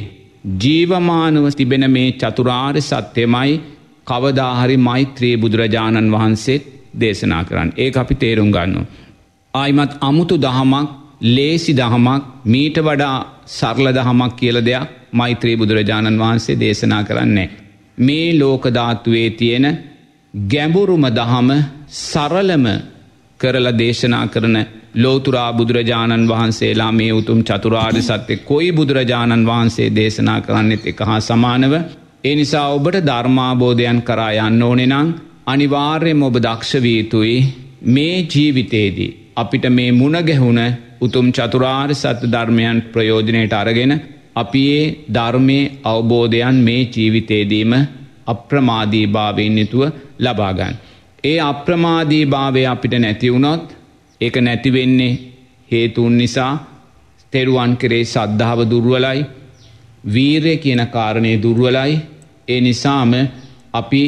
ජීවමානුව තිබෙන මේ චතුරාර් සත්‍යමයි කවදාහරි මෛත්‍රයේ බුදුරජාණන් වහන්සේත් දේශනා කරන්න. ඒ අපි තේරුම් ගන්න. ආයිමත් අමුතු දහමක් ලේසි දහමක් මීට වඩා සරල දහමක් කියල දෙයක් මෛත්‍රී බුදුරජාණන් වහන්සේ දේශනා කරන්නේ. මේ ලෝකධාත්තුවේ තියෙන ගැඹුරුම දහම සරලම කරල දේශනා කරන ලෝතුරා බුදුරජාණන් වහන්සේලා මේ උතුම් චතුරාර්ය සත්‍ය කොයි බුදුරජාණන් වහන්සේ දේශනා කරන්නෙත් එක හා සමානව එනිසා ඔබට ධර්මාබෝධයන් කරා යන්න ඕනෙනං අනිවාර්යම ඔබ දක්ෂවීතුයි මේ ජීවිතේදී අපිට මේ මුණගැහුණ උතුම් චතුරාර් සත්‍ය ධර්මයන් ප්‍රයෝජනයට අරගෙන අපි ඒ ධර්මය අවබෝධයන් මේ ජීවිතේදීම අප්‍රමාදී භාවයෙන් යුතුව ලබාගන්න. ඒ අප්‍රමාදී භාවය අපිට නැතිවුණොත් ඒක නැතිවෙන්නේ හේතුන් නිසා තෙරුවන් කරේ සද්ධාව දුර්වලයි වීරය කියන කාරණය දුර්වලයි ඒ නිසාම අපි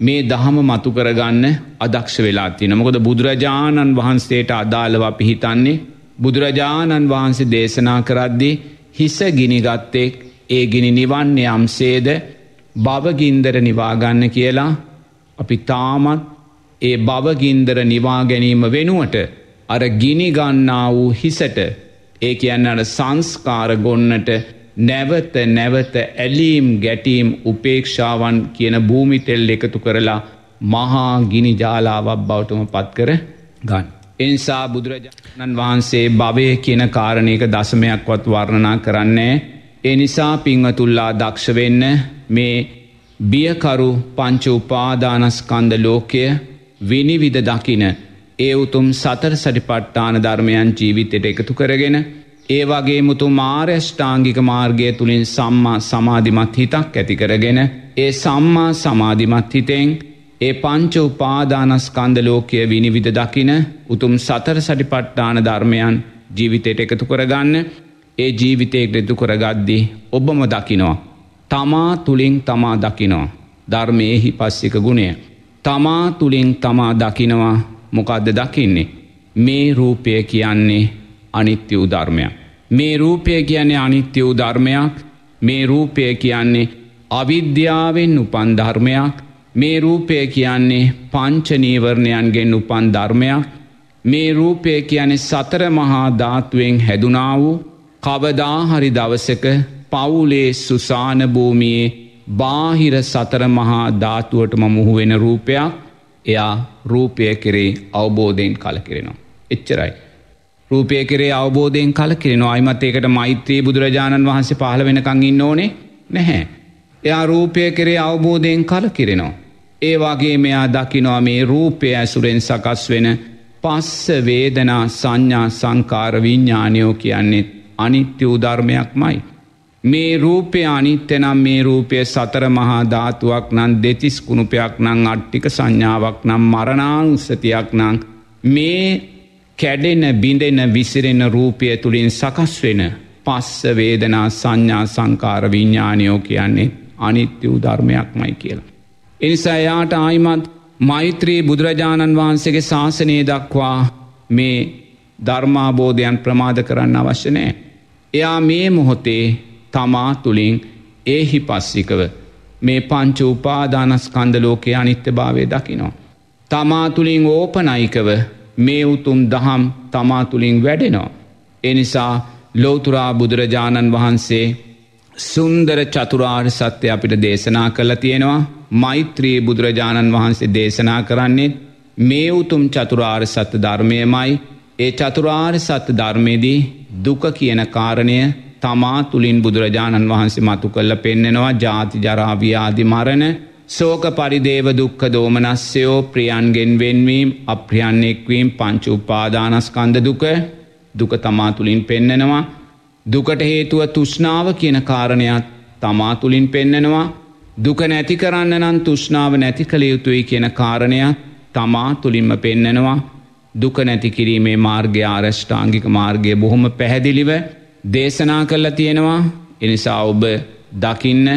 මේ දහම මතු කරගන්න අදක්ෂ වෙලා තින මොකද බුදුරජාණන් වහන්සේට අදාළව පිහිතන්නේ බුදුරජාණන් වහන්සේ දේශනා කරද්දී හිස ගිනිගත්තෙක් ඒ ගිනි නිවන්නේ යම්සේද බවගින්දර නිවාගන්න කියලා අපි තාමත් ඒ බවගින්දර නිවා ගැනීම වෙනුවට අර ගිනිගන්නා වූ හිසට ඒ කියන්න අට සංස්කාර ගොන්නට නැවත නැවත ඇලීම් ගැටීම් උපේක්ෂාවන් කියන භූමිතෙල් එකතු කරලා මහා ගිනි ජාලාවක් බවටම පත් කර ගන්න. එනිසා බුදුරජාණන් වහන්සේ භවය කියන කාරණයක දසමයක්වත් වර්ණනා කරන්නේ. ඒ නිසා පිංවතුල්ලා දක්ෂවෙන්න මේ බියකරු පංච උපාදානස්කන්ද ලෝකය විනිවිධ දකින ඒ උතුම් සතර සටිපට්ටාන ධර්මයන් ජීවිතයට එකතු කරගෙන ඒ වගේ මුතු මාර්යෂ්ඨාංගික මාර්ගය තුළින් සම්මා සමාධිමත් හිතක් ඇති කරගෙන ඒ සම්මා සමාධිමත් හිතෙන් ඒ පංච උපාදානස්කන්ද ලෝකය විනිවිධ දකින උතුම් සතර සටිපට්ටාන ධර්මයන් ජීවිතයට එකතු කරගන්න ඒ ජීවිතයට එතු කරගද්දී ඔබම දකිනවා. තමා තුළින් තමා දකිනවා. ධර්මයෙහි පස්සික ගුණය. තමා තුළින් තමා දකිනවා මොකක්ද දකින්නේ. මේ රූපය කියන්නේ අනිත්‍ය වූ ධර්මයක්. මේ රූපය කියන්නේ අනිත්‍ය වූ ධර්මයක් මේ රූපය කියන්නේ අවිද්‍යාවෙන් උපන් ධර්මයක් මේ රූපය කියන්නේ පංචනීවරණයන්ගෙන් උපන් ධර්මයක් මේ රූපය කියන්නේ සතර මහා ධාත්තුවෙන් හැදුනා වූ කවදාහරි දවසක පවුලේ සුසාන භූමියේ බාහිර සතර මහා ධාතුවටම මුහුවෙන රූපයක් එයා රූපය කෙරේ අවබෝධයෙන් කල කෙරෙනවා. එච්චරයි. රූපය කරේ අවබෝධයෙන් කල කෙරෙනවා අයිමත් ඒකට මෛත්‍රී බුදුරජාණන් වහන්සේ පහළ වෙනකං ඉන්න ඕනේ නැහැ. එයා රූපය කරේ අවබෝධයෙන් කල කිරෙනවා. ඒ වගේ මෙයා දකිනවා මේ රූපය ඇසුරෙන් සකස් වෙන පස්ස වේදනා සංඥා සංකාර විඤ්ඥානයෝ කියන්නේ අනිත්‍ය උධර්මයක් මයි. මේ රූපය අනිත්‍යනම් මේ රූපය සතර මහා ධාතුවක් නම් දෙතිස් කුණුපයක් නං අට්ටික සංඥාවක් නම් මරණානුස්සතියක් නං මේ කැඩෙන බිඳෙන විසිරෙන රූපය තුළින් සකස් වෙන පස්ස වේදනා සංඥා සංකාර විඤ්ඥානයෝ කියන්නේ අනිත්‍ය වූ ධර්මයක් මයි කියලා. එනිසා එයාට ආයිමත් මෛත්‍රී බුදුරජාණන් වහන්සේගේ ශාසනය දක්වා මේ ධර්මාබෝධයන් ප්‍රමාද කරන්න අවශ්‍ය නෑ. එයා මේ මොහොතේ තමා තුළින් ඒහි පස්සිකව මේ පංච උපාදානස්කන්දලෝකය අනිත්‍ය භාවය දකිනවා. තමා තුළින් ඕපනයිකව මේ උතුම් දහම් තමා තුළින් වැඩෙනවා. එනිසා ලෝතුරා බුදුරජාණන් වහන්සේ සුන්දර චතුරාර් සත්‍යය අපිට දේශනා කළ තියෙනවා. මෛත්‍රයේ බුදුරජාණන් වහන්සේ දේශනා කරන්නේ මේ උතුම් චතුරාර් සත්‍ය ධර්මයමයි. ඒ චතුරාර් සත්‍ය ධර්මයේදී දුක කියන කාරණය තමා තුළින් බුදුරජාණන් වහන්සේ මතු කල්ල පෙන්නෙනවා. ජාති ජරාවියාදි මරණ සෝක පරිදේව දුක්ක දෝමනස්සයෝ ප්‍රියන්ගෙන් වෙන්වීම් අප්‍රියන්නෙක්වීම් පංචු උපාදානස්කන්ද දුක දුක තමා තුළින් පෙන්නනවා. දුකට හේතුව තුෂ්නාව කියන කාරණයක් තමා තුළින් පෙන්නනවා. දුක නැති කරන්න නම් තුෂ්නාව නැති කළ යුතුයි කියන කාරණයක් තමා තුළින්ම පෙන්නනවා. දුක නැති කිරීමේ මාර්ගය ආරෂ්ඨාංගික මාර්ගය බොහොම පැහැදිලිව දේශනා කරලා තියෙනවා. එනිසා ඔබ දකින්න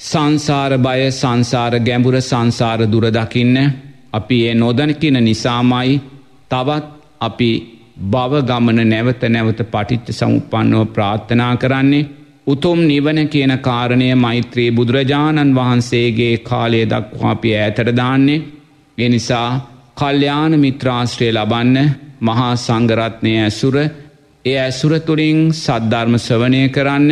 සංසාර බය සංසාර ගැඹුර සංසාර දුර දකින්න. අපි ඒ නොදනකින නිසාමයි තවත් අපි බව ගමන නැවත නැවත පටිච්ච සමුපන්නව ප්‍රාර්ථනා කරන්නේ උතුම් නිවන කියන කාරණය මෛත්‍රී බුදුරජාණන් වහන්සේගේ කාලය දක්වාපි ඇතර දාන්නේ. එනිසා කල්්‍යාන මිත්‍රාශ්‍රය ලබන්න මහා සංගරත්නය ඇසුර ඒ ඇසුර තුළින් සද්ධර්ම සවනය කරන්න.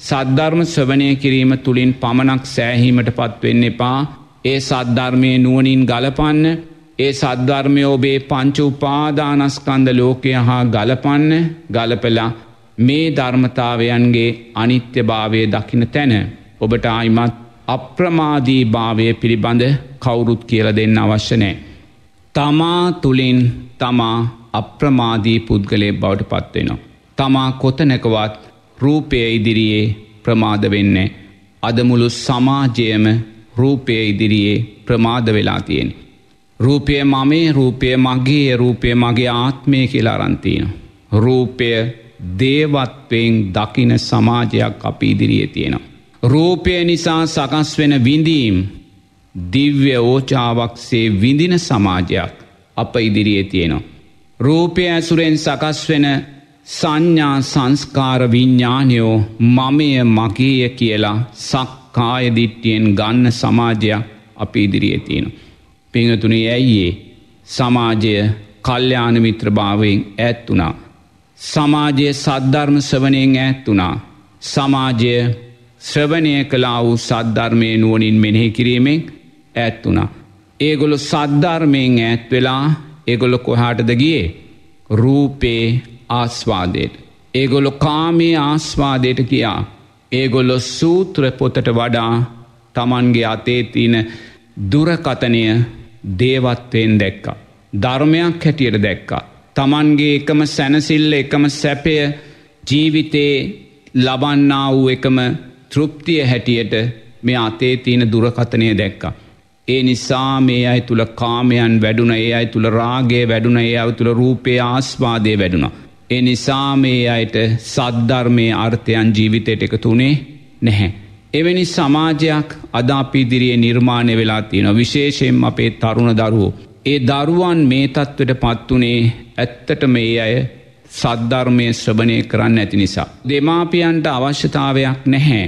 සද්ධර්ම ස්වනය කිරීම තුළින් පමණක් සෑහීමට පත්වෙන්න එපා. ඒ සද්ධර්මය නුවනින් ගලපන්න. ඒ සද්ධර්මය ඔබේ පංච උපාදානස්කන්ද ලෝකය හා ගලපන්න ගලපලා මේ ධර්මතාවයන්ගේ අනිත්‍ය භාවය දකින තැන ඔබට ආයිමත් අප්‍රමාදී භාවය පිළිබඳ කවුරුත් කියල දෙන්න අවශ්‍යනෑ. තමා තුළින් තමා අප්‍රමාදී පුද්ගලය බවට පත්වෙනවා. තමා කොතනැකවත් රූපය ඉදිරියේ ප්‍රමාද වෙන්නේ. අදමුළු සමාජයම රූපය ඉදිරියේ ප්‍රමාද වෙලා තියෙන. රූපය මමේ රූපය මගේ රූපය මගේ ආත්මය කියලා අරන්තියන. රූපය දේවත්වයෙන් දකින සමාජයක් අපි ඉදිරියේ තියෙනවා. රූපය නිසා සකස් වෙන විඳීම් දිව්‍ය ඕචාවක්සේ විඳින සමාජයක් අප ඉදිරියේ තියෙනවා. රූපය ඇසුරෙන් සකස් වෙන සංඥා සංස්කාර විඤ්ඥානයෝ මමය මගේය කියලා සක්කායදිට්ටියෙන් ගන්න සමාජයක් අපි ඉදිරියේ තියෙන. පිංහතුනේ ඇයියේ සමාජය කල්්‍යාන මිත්‍රභාවයෙන් ඇත්තුනා. සමාජය සද්ධර්ම සවනයෙන් ඇත්තුනා. සමාජය ශ්‍රවණය කලා වූ සද්ධර්මය නුවනින් මෙනෙහි කිරීමෙන් ඇත්තුනා. ඒගොලො සද්ධර්මයෙන් ඇත් වෙලා ඒගොලො කොහාටද ගියේ රූපේ ආස්වාදයට. ඒගොලො කාමේ ආස්වාදයට කියා. ඒගොල්ලො සූත්‍ර පොතට වඩා තමන්ගේ අතේ තියන දුරකතනය දේවත්වයෙන් දැක්කා. ධර්මයක් හැටියට දැක්කා. තමන්ගේ එකම සැනසිල්ල එකම සැපය ජීවිතේ ලබන්නා වූ එකම තෘප්තිය හැටියට මේ අතේ තියෙන දුරකතනය දැක්කා. ඒ නිසා මේ අයි තුළ කාමයන් වැඩුන ඒ අයි තුළ රාගේ වැඩුන ඒ අව තුළ රූපය ආස්වාදය වැඩුණා. ඒ නිසා මේ අයට සද්ධර්මය අර්ථයන් ජීවිතයට එකතුනේ නැහැ. එවැනි සමාජයක් අදාපිදිරියේ නිර්මාණය වෙලා තියෙන විශේෂයෙන් අපේ තරුණ දරුවෝ. ඒ දරුවන් මේ තත්වට පත්වනේ ඇත්තට මේ අය සද්ධර්මය ශ්‍රභනය කරන්න ඇති නිසා. දෙමාපියන්ට අවශ්‍යතාවයක් නැහැ.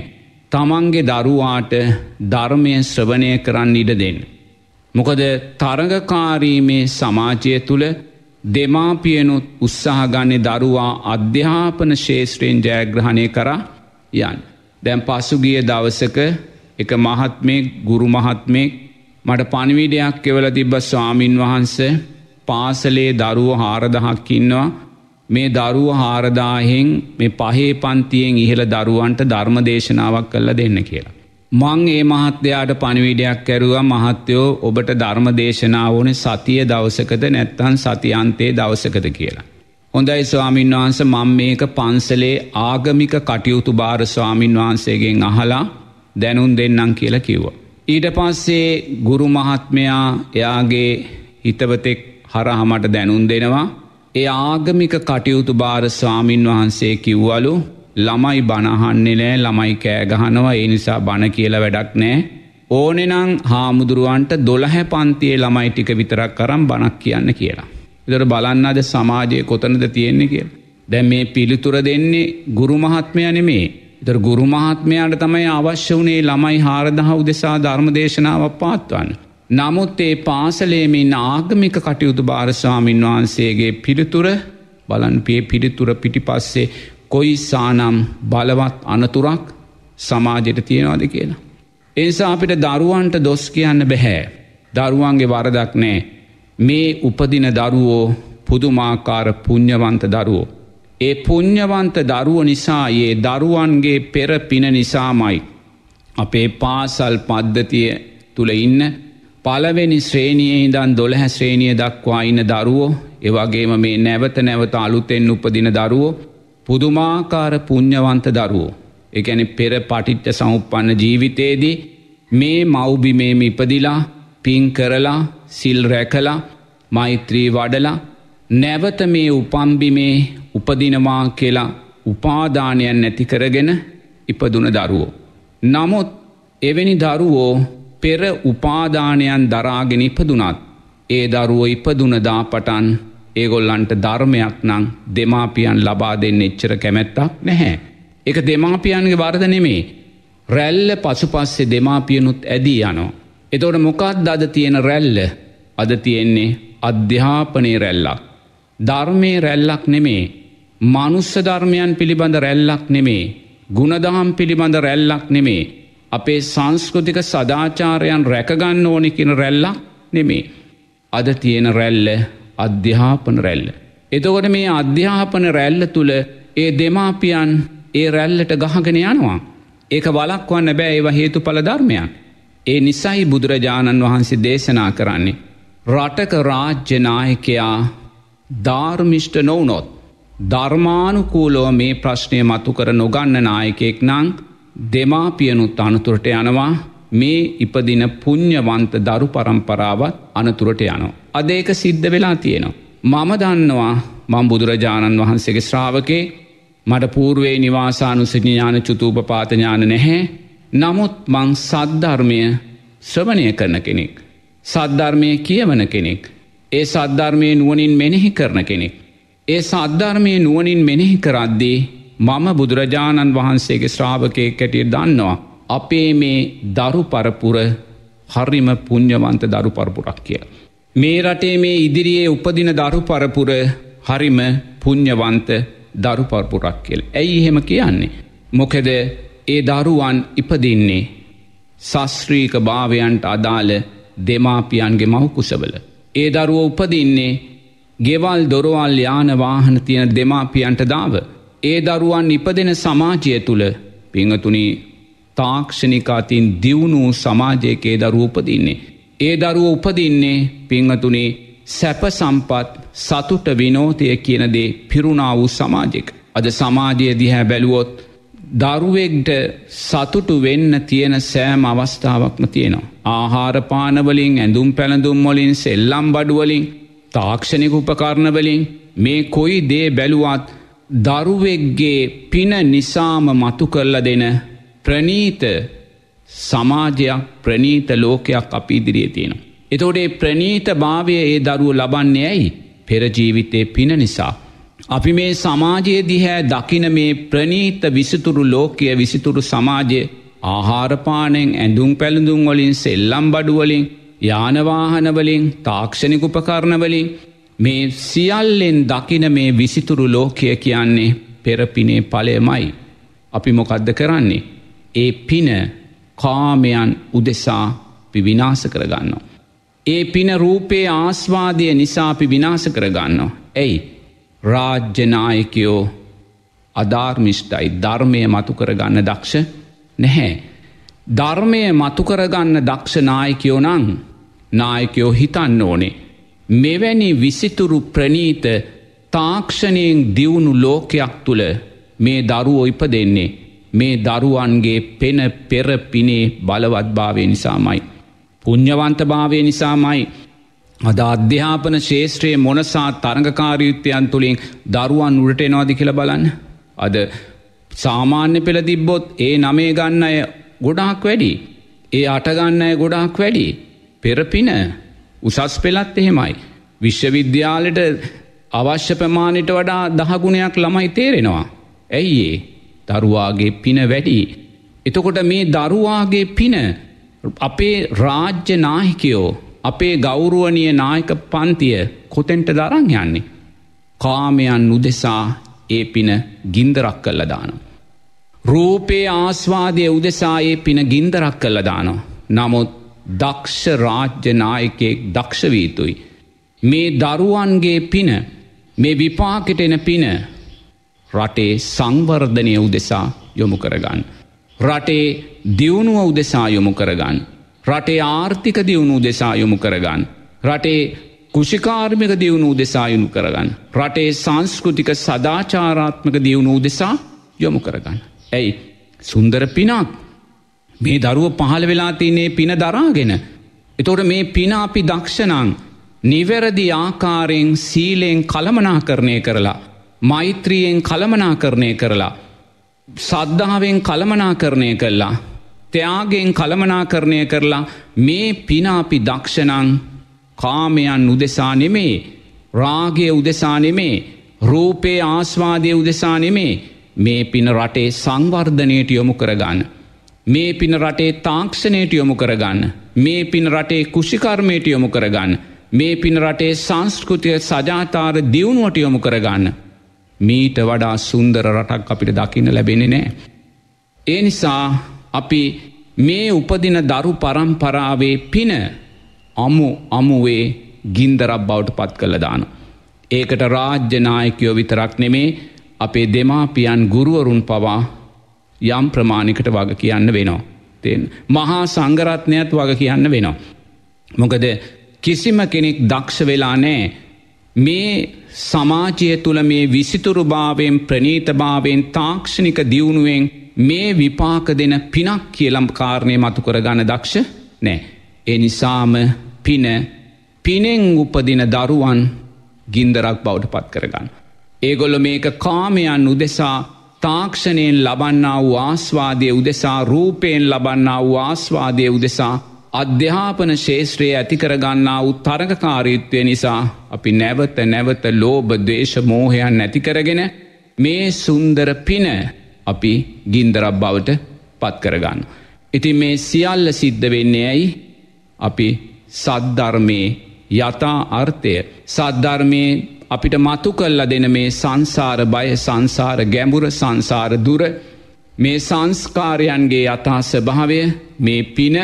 තමන්ගේ දරුවාට ධර්මය ශ්‍රවණය කරන්න ඉඩ දෙන්න. මොකද තරගකාරීමේ සමාජය තුළ දෙමාපියනුත් උත්සාහගන්නේ දරුවා අධ්‍යාපන ශේෂත්‍රයෙන් ජයග්‍රහණය කර යන්. දැම් පසුගිය දවසක එක මහත්මේ ගුරු මහත්මේ මට පණවිඩයක් කෙවල තිබ්බ ස්වාමීන් වහන්ස පාසලේ දරුව හාරදහක්කින්නවා මේ දරුව හාරදාහෙන් මේ පහේ පන්තියෙන් ඉහළ දරුවන්ට ධර්ම දේශනාවක් කල්ල දෙන්න කියලා. මං ඒ මහත්‍යයාට පණවිඩයක් ඇරුව මහත්තයෝ ඔබට ධර්ම දේශනාවන සතිය දවසකද නැත්තන් සතියන්තයේ දවසකද කියලා. හොඳයි ස්වාමීන් වහන්ස මං මේක පන්සලේ ආගමික කටයුතු භාර ස්වාමීන් වහන්සේගෙන් අහලා දැනුන් දෙන්නම් කියලා කිව්ව. ඊට පස්සේ ගුරු මහත්මයා එයාගේ හිතවතෙක් හරහමට දැනුන් දෙනවා ඒ ආගමික කටයුතු භාර ස්වාමීන් වහන්සේ කිව්වලු ළමයි බණහන්නේ නෑ ළමයි කෑගහනවා ඒ නිසා බණ කියල වැඩක් නෑ ඕනෙනං හාමුදුරුවන්ට දොළහැ පන්තියේ ළමයි ටික විතරක් කරම් බණක් කියන්න කියලා. ඉදර බලන්න අද සමාජය කොතනද තියෙන්නේ කිය. දැන් මේ පිළිතුර දෙන්නේ ගුරු මහත්මය නෙමේ. ඉතර ගුරු මහත්මයාට තමයි අවශ්‍ය වනේ ළමයි හාරදහ උදෙසා ධර්ම දේශනාවක් පාත්වන්න. නමුත් ඒ පාසලේමින් ආගමික කටයුතු භාරස්වාමීන් වහන්සේගේ පිළිතුර බලන්පිය පිළිතුර පිටිපස්සේ කොයි සානම් බලවත් අනතුරක් සමාජයට තියෙනවාද කියලා. එනිසා අපිට දරුවන්ට දොස් කියන්න බැහැ. දරුවන්ගේ වරදක් නෑ මේ උපදින දරුවෝ පුදුමාකාර පුං්ඥවන්ත දරුවෝ. ඒ පුං්ඥවන්ත දරුව නිසා ඒ දරුවන්ගේ පෙර පින නිසාමයි. අපේ පාසල් පද්ධතිය තුළ ඉන්න පලවෙනි ශ්‍රේණියයේ ඉදන් දොළහැ ශ්‍රේණිය දක්වා ඉන්න දරුවෝ ඒවගේම මේ නැවත නැවත අලුතෙන් උපදින දරුවෝ පුදුමාකාර පුං්ඥවන්ත දරුවෝ. එකැන පෙර පටිට්ට සමුපන්න ජීවිතයේදී මේ මව්බිමේම ඉපදිලා පින් කරලා සිල් රැකලා මෛත්‍රී වඩලා නැවත මේ උපම්බිමේ උපදිනවා කියලා උපාදානයන් නැති කරගෙන ඉපදුන දරුවෝ. නමුත් එවැනි දරුවෝ පෙර උපාදානයන් දරාගෙන ඉපදුනත් ඒ දරුවෝ ඉපදුනදා පටන් ඒගොල්ලන්ට ධර්මයක් නං දෙමාපියන් ලබා දෙන්න එච්චර කැමැත්තක් නැහැ. එක දෙමාපියන්ගේ වර්ධ නෙමේ රැල්ල පසු පස්සේ දෙමාපියනුත් ඇදී යනෝ. එතොට මොකක්ද අද තියෙන රැල්ල අද තියෙන්නේ අධ්‍යාපනය රැල්ලක්. ධර්මය රැල්ලක් නෙමේ මනුස්ස ධර්මයන් පිළිබඳ රැල්ලක් නෙමේ ගුණදහම් පිළිබඳ රැල්ලක් නෙමේ අපේ සංස්කෘතික සදාචාරයන් රැකගන්න ඕනෙකින රැල්ලක් නෙමේ අද තියෙන රැල්ල අධ්‍යාපන රැල්ල. එතකොට මේ අධ්‍යාපන රැල්ල තුළ ඒ දෙමාපියන් ඒ රැල්ලට ගහගෙන යනවා. ඒක වලක්වන්න බෑ ඒව හේතු පල ධර්මයක්. ඒ නිසයි බුදුරජාණන් වහන්සේ දේශනා කරන්නේ. රටක රාජ්‍යනායකයා ධර්මිෂ්ට නොවනොත්. ධර්මානුකූලෝ මේ ප්‍රශ්නය මතු කර නොගන්න නායකෙක් නං දෙමාපියනුත් අනතුරට යනවා මේ ඉපදින පුං්ඥවන්ත දරු පරම්පරාවත් අනතුරට යනවා. අද ඒක සිද්ධ වෙලා තියෙනවා. මම දන්නවා මං බුදුරජාණන් වහන්සේගේ ශ්‍රාවකේ මට පූර්වේ නිවාසානුසඥාන චුතූපපාතඥාන නැහැ නමුත් මං සද්ධර්මය ශ්‍රවණය කරන කෙනෙක්. සද්ධර්මය කියවන කෙනෙක්. ඒ සද්ධර්මය නුවනින් මෙනෙහි කරන කෙනෙක්. ඒ සද්ධර්මය නුවනින් මෙනෙහි කරද්දී මම බුදුරජාණන් වහන්සේගේ ශ්‍රාවකය කැටිය දන්නවා. අපේ මේ දරු පරපුර හරිම පුං්ඥවන්ත දරු පරපුරක් කිය. මේ රටේ මේ ඉදිරියේ උපදින දරු පරපුර හරිම පුං්ඥවන්ත දරු පරපුරක් කියල. ඇයි එහෙම කියන්නේ. මොකද ඒ දරුවන් ඉපදින්නේ සස්ත්‍රීක භාවයන්ට අදාළ දෙමාපියන්ගේ මවකුසවල. ඒ දරුව උපදින්නේ ගෙවල් දොරවල් යාන වාහන තියෙන දෙමාපියන්ට දාව. ඒ දරුවන් ඉපදෙන සමාජය තුළ පිංහතුනි තාක්ෂණිකාතින් දියුණු සමාජයකේ දරුව උපදින්නේ. ඒ දරුව උපදින්නේ පිංහතුනේ සැප සම්පත් සතුට විනෝතය කියනදේ පිරුණා වූ සමාජෙක්. අද සමාජය දිහැ බැලුවොත් දරුවෙක්ට සතුටු වෙන්න තියෙන සෑම අවස්ථාවක්ම තියෙනවා. ආහාරපානවලින් ඇඳුම් පැළඳුම් මොලින් සෙල්ලම් බඩුවලින් තාක්ෂණික උපකරණවලින් මේ කොයි දේ බැලුවත් දරුවෙක්ගේ පින නිසාම මතු කරල දෙන ප්‍රනීත සමාජයක් ප්‍රනීත ලෝකයක් අපි ඉදිරියේ තියෙනවා. එතෝඩේ ප්‍රනීත භාවය ඒ දරුව ලබන්නේ ඇයි පෙරජීවිතය පින නිසා. අපි මේ සමාජයේ දිහැ දකින මේ ප්‍රනීත විසිතුරු ලෝකය විසිතුරු සමාජය ආහාරපානෙන් ඇඳුම් පැළඳුම් වලින් සෙල්ලම් බඩුවලින් යානවාහනවලින් තාක්ෂණික උපකරණවලින් මේ සියල්ලෙන් දකින මේ විසිතුරු ලෝකය කියන්නේ පෙරපිනේ පලයමයි. අපි මොකද්ද කරන්නේ. ඒ පින කාමයන් උදෙසා පිවිනාස කරගන්නවා. ඒ පින රූපයේ ආස්වාදය නිසා අපි විනාස කරගන්නවා. ඇයි රාජ්‍යනායකයෝ අධාර්මිෂ්ටයි ධර්මය මතු කරගන්න දක්ෂ නැහැ. ධර්මය මතුකරගන්න දක්ෂ නායකයෝ නං නායකයෝ හිතන්න ඕනේ. මෙවැනි විසිතුරු ප්‍රනීත තාක්ෂණයෙන් දියුණු ලෝකයක් තුළ මේ දරුවෝ ඉප දෙන්නේ මේ දරුවන්ගේ පෙන පෙර පිනේ බලවත්භාවය නිසාමයි. පුං්ඥවන්තභාවය නිසාමයි අද අධ්‍යාපන ශේෂත්‍රයේ මොනසා තරඟකාරයුත්තයන් තුළින් දරුවන් උරට එනවාදි කියල බලන්න. අද සාමාන්‍ය පෙළ තිබ්බොත් ඒ නමේ ගන්න අය ගොඩාක් වැඩි. ඒ අටගන්න අය ගොඩාක් වැඩි. පෙරපින උසස් පෙළත් එහෙමයි. විශ්වවිද්‍යාලට අවශ්‍ය ප්‍රමාණයට වඩා දහගුණයක් ළමයි තේරෙනවා. ඇයි ඒ දරුවාගේ පින වැඩි. එතකොට මේ දරුවාගේ පින අපේ රාජ්‍ය නාහිකයෝ අපේ ගෞරුවනිය නායක පන්තිය කොතෙන්ට දරං යන්නේ. කාමයන් උදෙසා ඒ පින ගින්දරක් කල්ල දානවා. රූපයේ ආස්වාදය උදෙසා ඒ පින ගින්දරක් කල්ල දානවා. නමුත් දක්ෂ රාජ්‍ය නායකෙක් දක්ෂවීතුයි. මේ දරුවන්ගේ පින මේ විපාකට එන පින රටේ සංවර්ධනය උදෙසා යොමු කරගන්න. රටේ දියුණුව උදෙසා යොමු කරගන්න. රටේ ආර්ථික දියුණු දෙසා යොමු කරගන්න. රටේ කුෂිකාර්මික දියුණු දෙසා යොමු කරගන්න. රටේ සංස්කෘතික සදාචාරාත්මක දියුණු දෙසා යොමු කරගන්න. ඇයි සුන්දර පිනක් මේ දරුව පහළ වෙලා තියන්නේ පින දරාගෙන. එතොට මේ පින අපි දක්ෂණං නිවැරදි ආකාරයෙන් සීලයෙන් කළමනා කරණය කරලා. මෛත්‍රියෙන් කළමනා කරණය කරලා. සද්ධාවෙන් කළමනා කරණය කල්ලා ත්‍යයාගෙන් කළමනා කරණය කරලා මේ පිනාපි දක්ෂණං කාමයන් උදෙසා නෙමේ රාගය උදෙසා නෙමේ රූපේ ආස්වාදය උදෙසා නෙමේ මේ පින රටේ සංවර්ධනයට යොමු කරගන්න. මේ පින රටේ තාක්ෂණයට යොමු කරගන්න. මේ පින රටේ කුෂිකර්මයට යොමු කරගන්න. මේ පින රටේ සංස්කෘතිය සජාතාර දියුණුවට යොමු කරගන්න. මීට වඩා සුන්දර රටක් අපිට දකින්න ලැබෙන නෑ. ඒ නිසා අපි මේ උපදින දරු පරම්පරාවේ පින අමු අමුවේ ගින්දරක් බවට පත් කළ දාන. ඒකට රාජ්‍යනායකයෝ විතරක් නෙමේ අපේ දෙමාපියන් ගුරුවරුන් පවා යම් ප්‍රමාණිකට වග කියන්න වෙනවා. තියෙන් මහා සංගරත්නයත් වග කියන්න වෙනවා. මොකද කිසිම කෙනෙක් දක්ෂ වෙලා නෑ මේ සමාජය තුළ මේ විසිතුරුභාවයෙන් ප්‍රනීතභාවයෙන් තාක්ෂණික දියුණුවෙන් මේ විපාක දෙන පිනක් කියලම් කාරණය මතු කර ගණ දක්ෂ නෑ. එනිසාම පින පිනෙන් උපදින දරුවන් ගින්දරක් බවට පත් කරගන්න. ඒගොල්ල මේක කාමයන් උදෙසා තාක්ෂණයෙන් ලබන්නා වූ ආස්වාදය උදෙසා රූපයෙන් ලබන්නා වූ ආස්වාදය උදෙසා අධ්‍යාපන ශේෂත්‍රයේ ඇතිකරගන්නා වූ තරගකාරීත්වය නිසා අපි නැවත නැවත ලෝබ දේශ මෝහයන් නැතිකරගෙන මේ සුන්දර පින අපි ගින්දරක් බවට පත් කරගන්න. ඉතින් මේ සියල්ල සිද්ධ වෙන්නේ ඇයි අපි සද්ධර්මයේ යථා අර්ථය සද්ධර්මය අපිට මතු කල්ල දෙන මේ සංසාර බය සංසාර ගැඹුර සංසාර දුර මේ සංස්කාරයන්ගේ යථා ස්භාවය මේ පින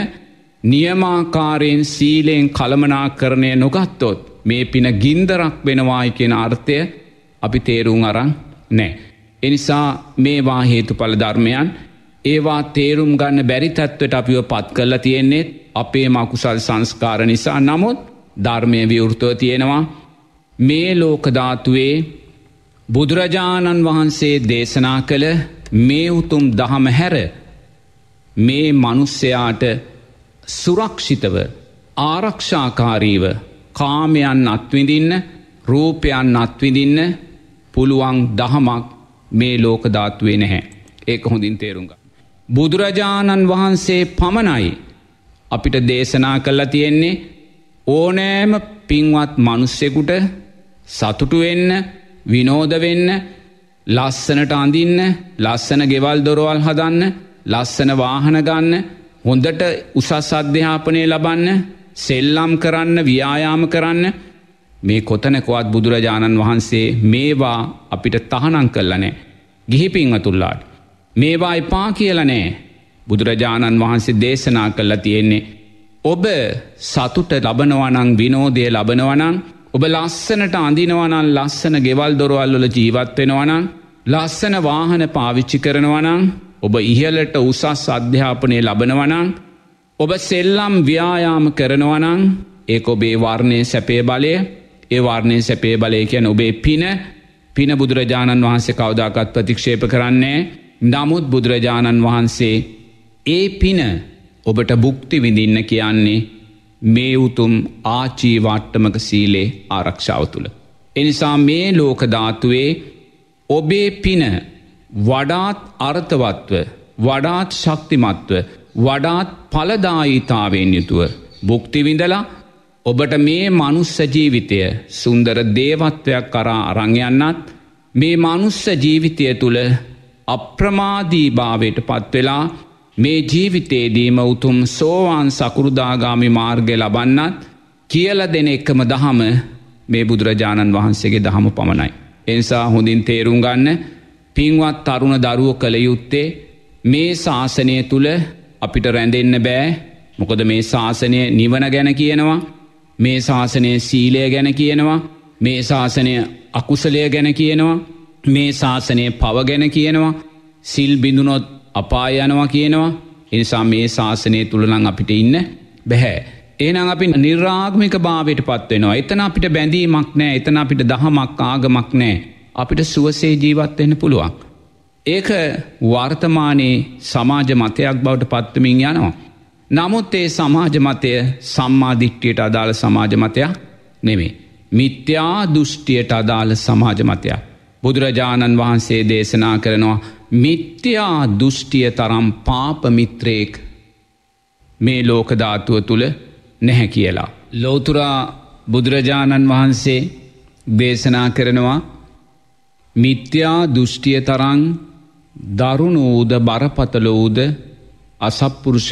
නියමාකාරයෙන් සීලයෙන් කළමනා කරණය නොගත්තොත් මේ පින ගින්දරක් වෙනවායි කියෙන අර්ථය අපි තේරුම් අරං නෑ. එනිසා මේවා හේතුඵල ධර්මයන්. ඒවා තේරුම් ගන්න බැරි තත්වට අපිව පත් කරලා තියෙන්නේ අපේ මකුසල් සංස්කාර නිසා. නමුත් ධර්මය විවෘතව තියෙනවා මේ ලෝකධාතුවේ බුදුරජාණන් වහන්සේ දේශනා කළ මේ උතුම් දහම හැර මේ මනුස්සයාට සුරක්ෂිතව ආරක්ෂාකාරීව කාමයන් අත්විඳින්න රූපයන් අත්විඳින්න පුළුවන් දහමක් මේ ලෝකධාත්වේ නැහැ ඒක හොඳින් තේරුම්ග. බුදුරජාණන් වහන්සේ පමණයි අපිට දේශනා කල්ලා තියෙන්නේ ඕනෑම පින්වත් මනුස්සෙකුට සතුටුවෙන්න විනෝදවෙන්න ලස්සනට අඳින්න ලස්සන ගෙවල් දොරවල් හදන්න ලස්සන වාහන ගන්න හොඳට උසස් අධ්‍යාපනය ලබන්න සෙල්ලම් කරන්න ව්‍යායාම කරන්න මේ කොතනකොවත් බුදුරජාණන් වහන්සේ මේවා අපිට තහනං කල්ලනෑ ගිහිපින් අතුල්ලාට. මේවා එපා කියලනෑ බුදුරජාණන් වහන්සේ දේශනා කල්ල තියෙන්නේ. ඔබ සතුට ලබනවනං විනෝදය ලබනවනං ඔබ ලස්සනට අඳිනවනන් ලස්සන ගෙවල් දොරවල්වල ජීවත්වෙනවනං ලස්සන වාහන පාවිච්චි කරනවනං ඔබ ඉහලට උසස් අධ්‍යාපනය ලබනවනං ඔබ සෙල්ලම් ව්‍යායාම කරනවනං ඒ ඔබේ වර්ණය සැපේ බලය ඒ වර්ණය සැපේ බලය කියන ඔබේ පින පින බුදුරජාණන් වහන්සේ කවදාකත් ප්‍රතික්ෂේප කරන්නේ නමුත් බුදුරජාණන් වහන්සේ ඒ පින ඔබට බුක්ති විඳින්න කියන්නේ මේ උතුම් ආචීවාට්ටමක සීලේ ආරක්ෂාව තුළ. එනිසා මේ ලෝකධාතුවේ ඔබේ පින වඩාත් අර්ථවත්ව වඩාත් ශක්තිමත්ව වඩාත් පලදායිතාවෙන් යුතුව බුක්තිවිඳලා ඔබට මේ මනුස්ස ජීවිතය සුන්දර දේවත්වයක් කරා අරංයන්නත් මේ මනුස්ස ජීවිතය තුළ අප්‍රමාදී භාවයට පත්වෙලා මේ ජීවිතේදීම උතුම් සෝවාන් සකුරුදාගාමි මාර්ගය ලබන්නත් කියල දෙන එක්කම දහම මේ බුදුරජාණන් වහන්සේගේ දහම පමණයි. එනිසා හොඳින් තේරුම් ගන්න පින්වත් තරුණ දරුව කළ යුත්තේ මේ ශාසනය තුළ අපිට රැඳෙන්න බෑ මොකද මේ ශාසනය නිවන ගැන කියනවා මේ ශාසනය සීලය ගැන කියනවා මේ ශාසනය අකුසලය ගැන කියනවා මේ ශාසනය පවගැන කියනවා සිල් බිඳුනොත් අපාය යනවා කියනවා එනිසා මේ ශාසනය තුළනං අපිට ඉන්න බැහැ. ඒනම් අපි නිර්ාගමික භාවයට පත්වෙනවා එතන අපිට බැඳීමක් නෑ එතන අපිට දහමක් ආගමක් නෑ අපිට සුවසේ ජීවත්වෙන්න පුළුවන්. ඒක වර්තමානයේ සමාජ මතයක් බවට පත්වමින් යනවා. නමුත් ඒ සමාජ මතය සම්මාධිට්ටියට අදාළ සමාජ මතයක් නෙමේ. මිත්‍යා දෘෂ්ටියට අදාළ සමාජ මතයක්. බුදුරජාණන් වහන්සේ දේශනා කරනවා මිත්‍යා දෘෂ්ටිය තරම් පාපමිත්‍රයෙක් මේ ලෝකධාතුව තුළ නැහැ කියලා. ලෝතුරා බුදුරජාණන් වහන්සේ දේශනා කරනවා මිත්‍යා දෘෂ්ටිය තරං දරුණූද බරපතලෝද අසප්පුරුෂ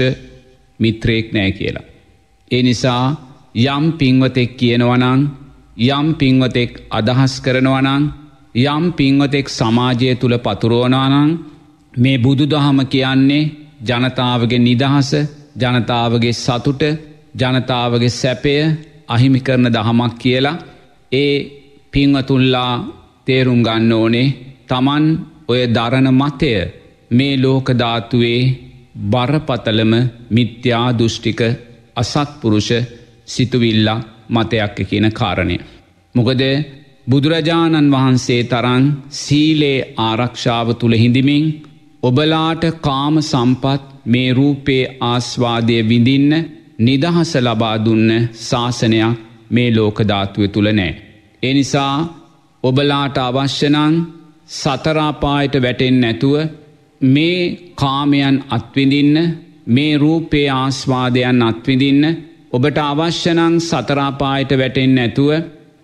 මිත්‍රයෙක් නෑ කියලා. ඒ නිසා යම් පින්වතෙක් කියනවනං යම් පින්වතෙක් අදහස් කරනවනං යම් පින්වතෙක් සමාජය තුළ පතුරුවනානං මේ බුදු දහම කියන්නේ ජනතාවගේ නිදහස ජනතාවගේ සතුට ජනතාවගේ සැපය අහිමි කරන දහමක් කියලා ඒ පින්වතුල්ලා තේරුම් ගන්න ඕනේ තමන් ඔය දරණ මතය මේ ලෝකධාතුවේ බරපතලම මිත්‍යා දෘෂ්ටික අසත්පුරුෂ සිතුවිල්ලා මතයක් කියන කාරණය. මොකද බුදුරජාණන් වහන්සේ තරන් සීලේ ආරක්ෂාව තුළ හිඳමින් ඔබලාට කාම සම්පත් මේ රූපේ ආස්වාදය විඳින්න නිදහස ලබා දුන්න ශාසනයක් මේ ලෝකධාතුව තුළ නෑ. එනිසා ඔබලාට අවශ්‍යනං සතරාපායට වැටෙන් නැතුව මේ කාමයන් අත්විඳින්න මේ රූපේ ආස්වාදයන් අත්විඳින්න ඔබට අවශ්‍යනං සතරාපායට වැටෙන් නැතුව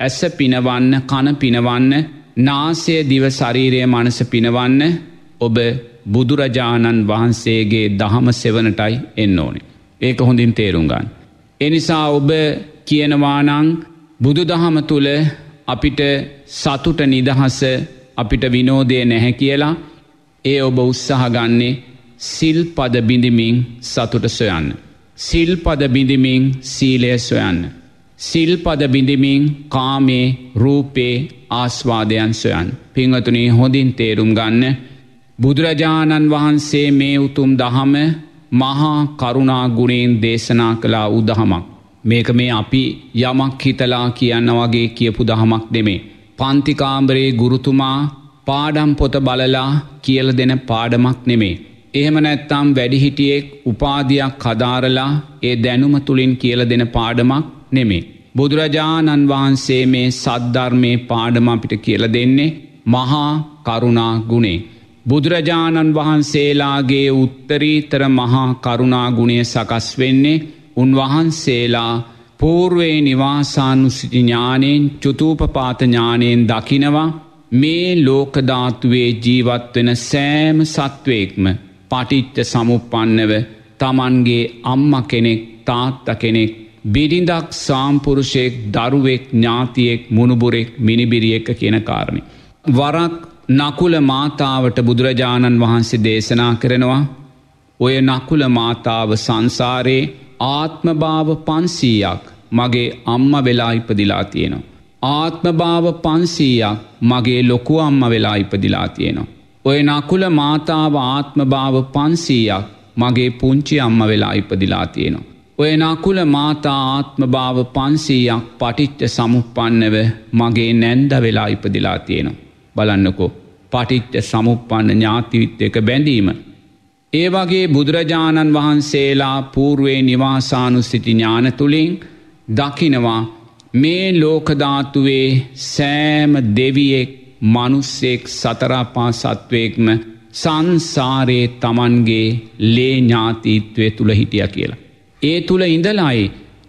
ඇස පිනවන්න කන පිනවන්න නාසය දිව ශරීරය මනස පිනවන්න ඔබ බුදුරජාණන් වහන්සේගේ දහම සෙවනටයි එන්න ඕනේ. ඒක හොඳින් තේරුම්ගන්න. එනිසා ඔබ කියනවානං බුදු දහම තුළ අපිට සතුට නිදහස අපිට විනෝදය නැහැ කියලා ඒ ඔබ උත්සාහගන්නේ සිල් පද බිඳිමින් සතුට සොයන්න. සිල්පද බිඳිමින් සීලය සොයන්න. සිල්පද බිඳිමින් කාමේ රූපේ ආස්වාදයන් සොයන්. පිංහතුනී හොඳින් තේරුම් ගන්න. බුදුරජාණන් වහන්සේ මේ උතුම් දහම මහා කරුණාගුණයෙන් දේශනා කලා උදහමක්. මේක මේ අපි යමක් හිතලා කියන්න වගේ කියපු දහමක් නෙමේ. පන්තිකාම්බරේ ගුරුතුමා පාඩම් පොත බලලා කියල දෙන පාඩමක් නෙමේ. එහෙම නැත්තම් වැඩිහිටියෙක් උපාධයක් කදාරලා ඒ දැනුම තුළින් කියල දෙන පාඩමක් නෙමේ. බුදුරජාණන් වහන්සේ මේ සද්ධර්මය පාඩම අපිට කියල දෙන්නේ මහා කරුණා ගුණේ. බුදුරජාණන් වහන්සේලාගේ උත්තරීතර මහා කරුණා ගුණය සකස් වෙන්නේ උන්වහන්සේලා පූර්වේ නිවාසානුසිටි ඥානයෙන් චුතූපපාතඥානයෙන් දකිනවා මේ ලෝකධාතුවේ ජීවත්වෙන සෑම සත්වයෙක්ම පටිච්ච සමුපන්නව තමන්ගේ අම්ම කෙනෙක් තාත්ත කෙනෙක් බිරිඳක් සාම්පුරුෂයෙක් දරුවෙක් ඥාතියෙක් මුණුබුරෙක් මිනිබිරියෙක්ක කියන කාරණි. වරක් නකුල මාතාවට බුදුරජාණන් වහන්සේ දේශනා කරනවා ඔය නකුල මාතාව සංසාරයේ ආත්මභාව පන්සීයක් මගේ අම්ම වෙලා ඉපදිලා තියෙනවා. ආත්මභාව පන්සීයක් මගේ ලොකු අම්ම වෙලා ඉපදිලා තියෙනවා. ඔය නකුල මාතාව ආත්මභාව පන්සීයක් මගේ පුංචි අම්ම වෙලා ඉපදිලා තියෙනවා. ඔය නකුල මාතා ආත්මභාව පන්සීයක් පටිච්ච සමුපන්නව මගේ නැන්ද වෙලා ඉපදිලා තියෙනවා. බලන්නකෝ පටිච්ච සමුපන්න ඥාතිවිත් එක බැඳීම. ඒ වගේ බුදුරජාණන් වහන්සේලා පූර්වේ නිවාසානු සිටි ඥාන තුළින් දකිනවා මේ ලෝකධාතුවේ සෑම දෙවියෙක් මනුස්සෙක් සතරාපා සත්වයෙක්ම සංසාරයේ තමන්ගේ ලේ ඥාතීත්වය තුළ හිටිය කියලා. ඒ තුළ ඉඳලයි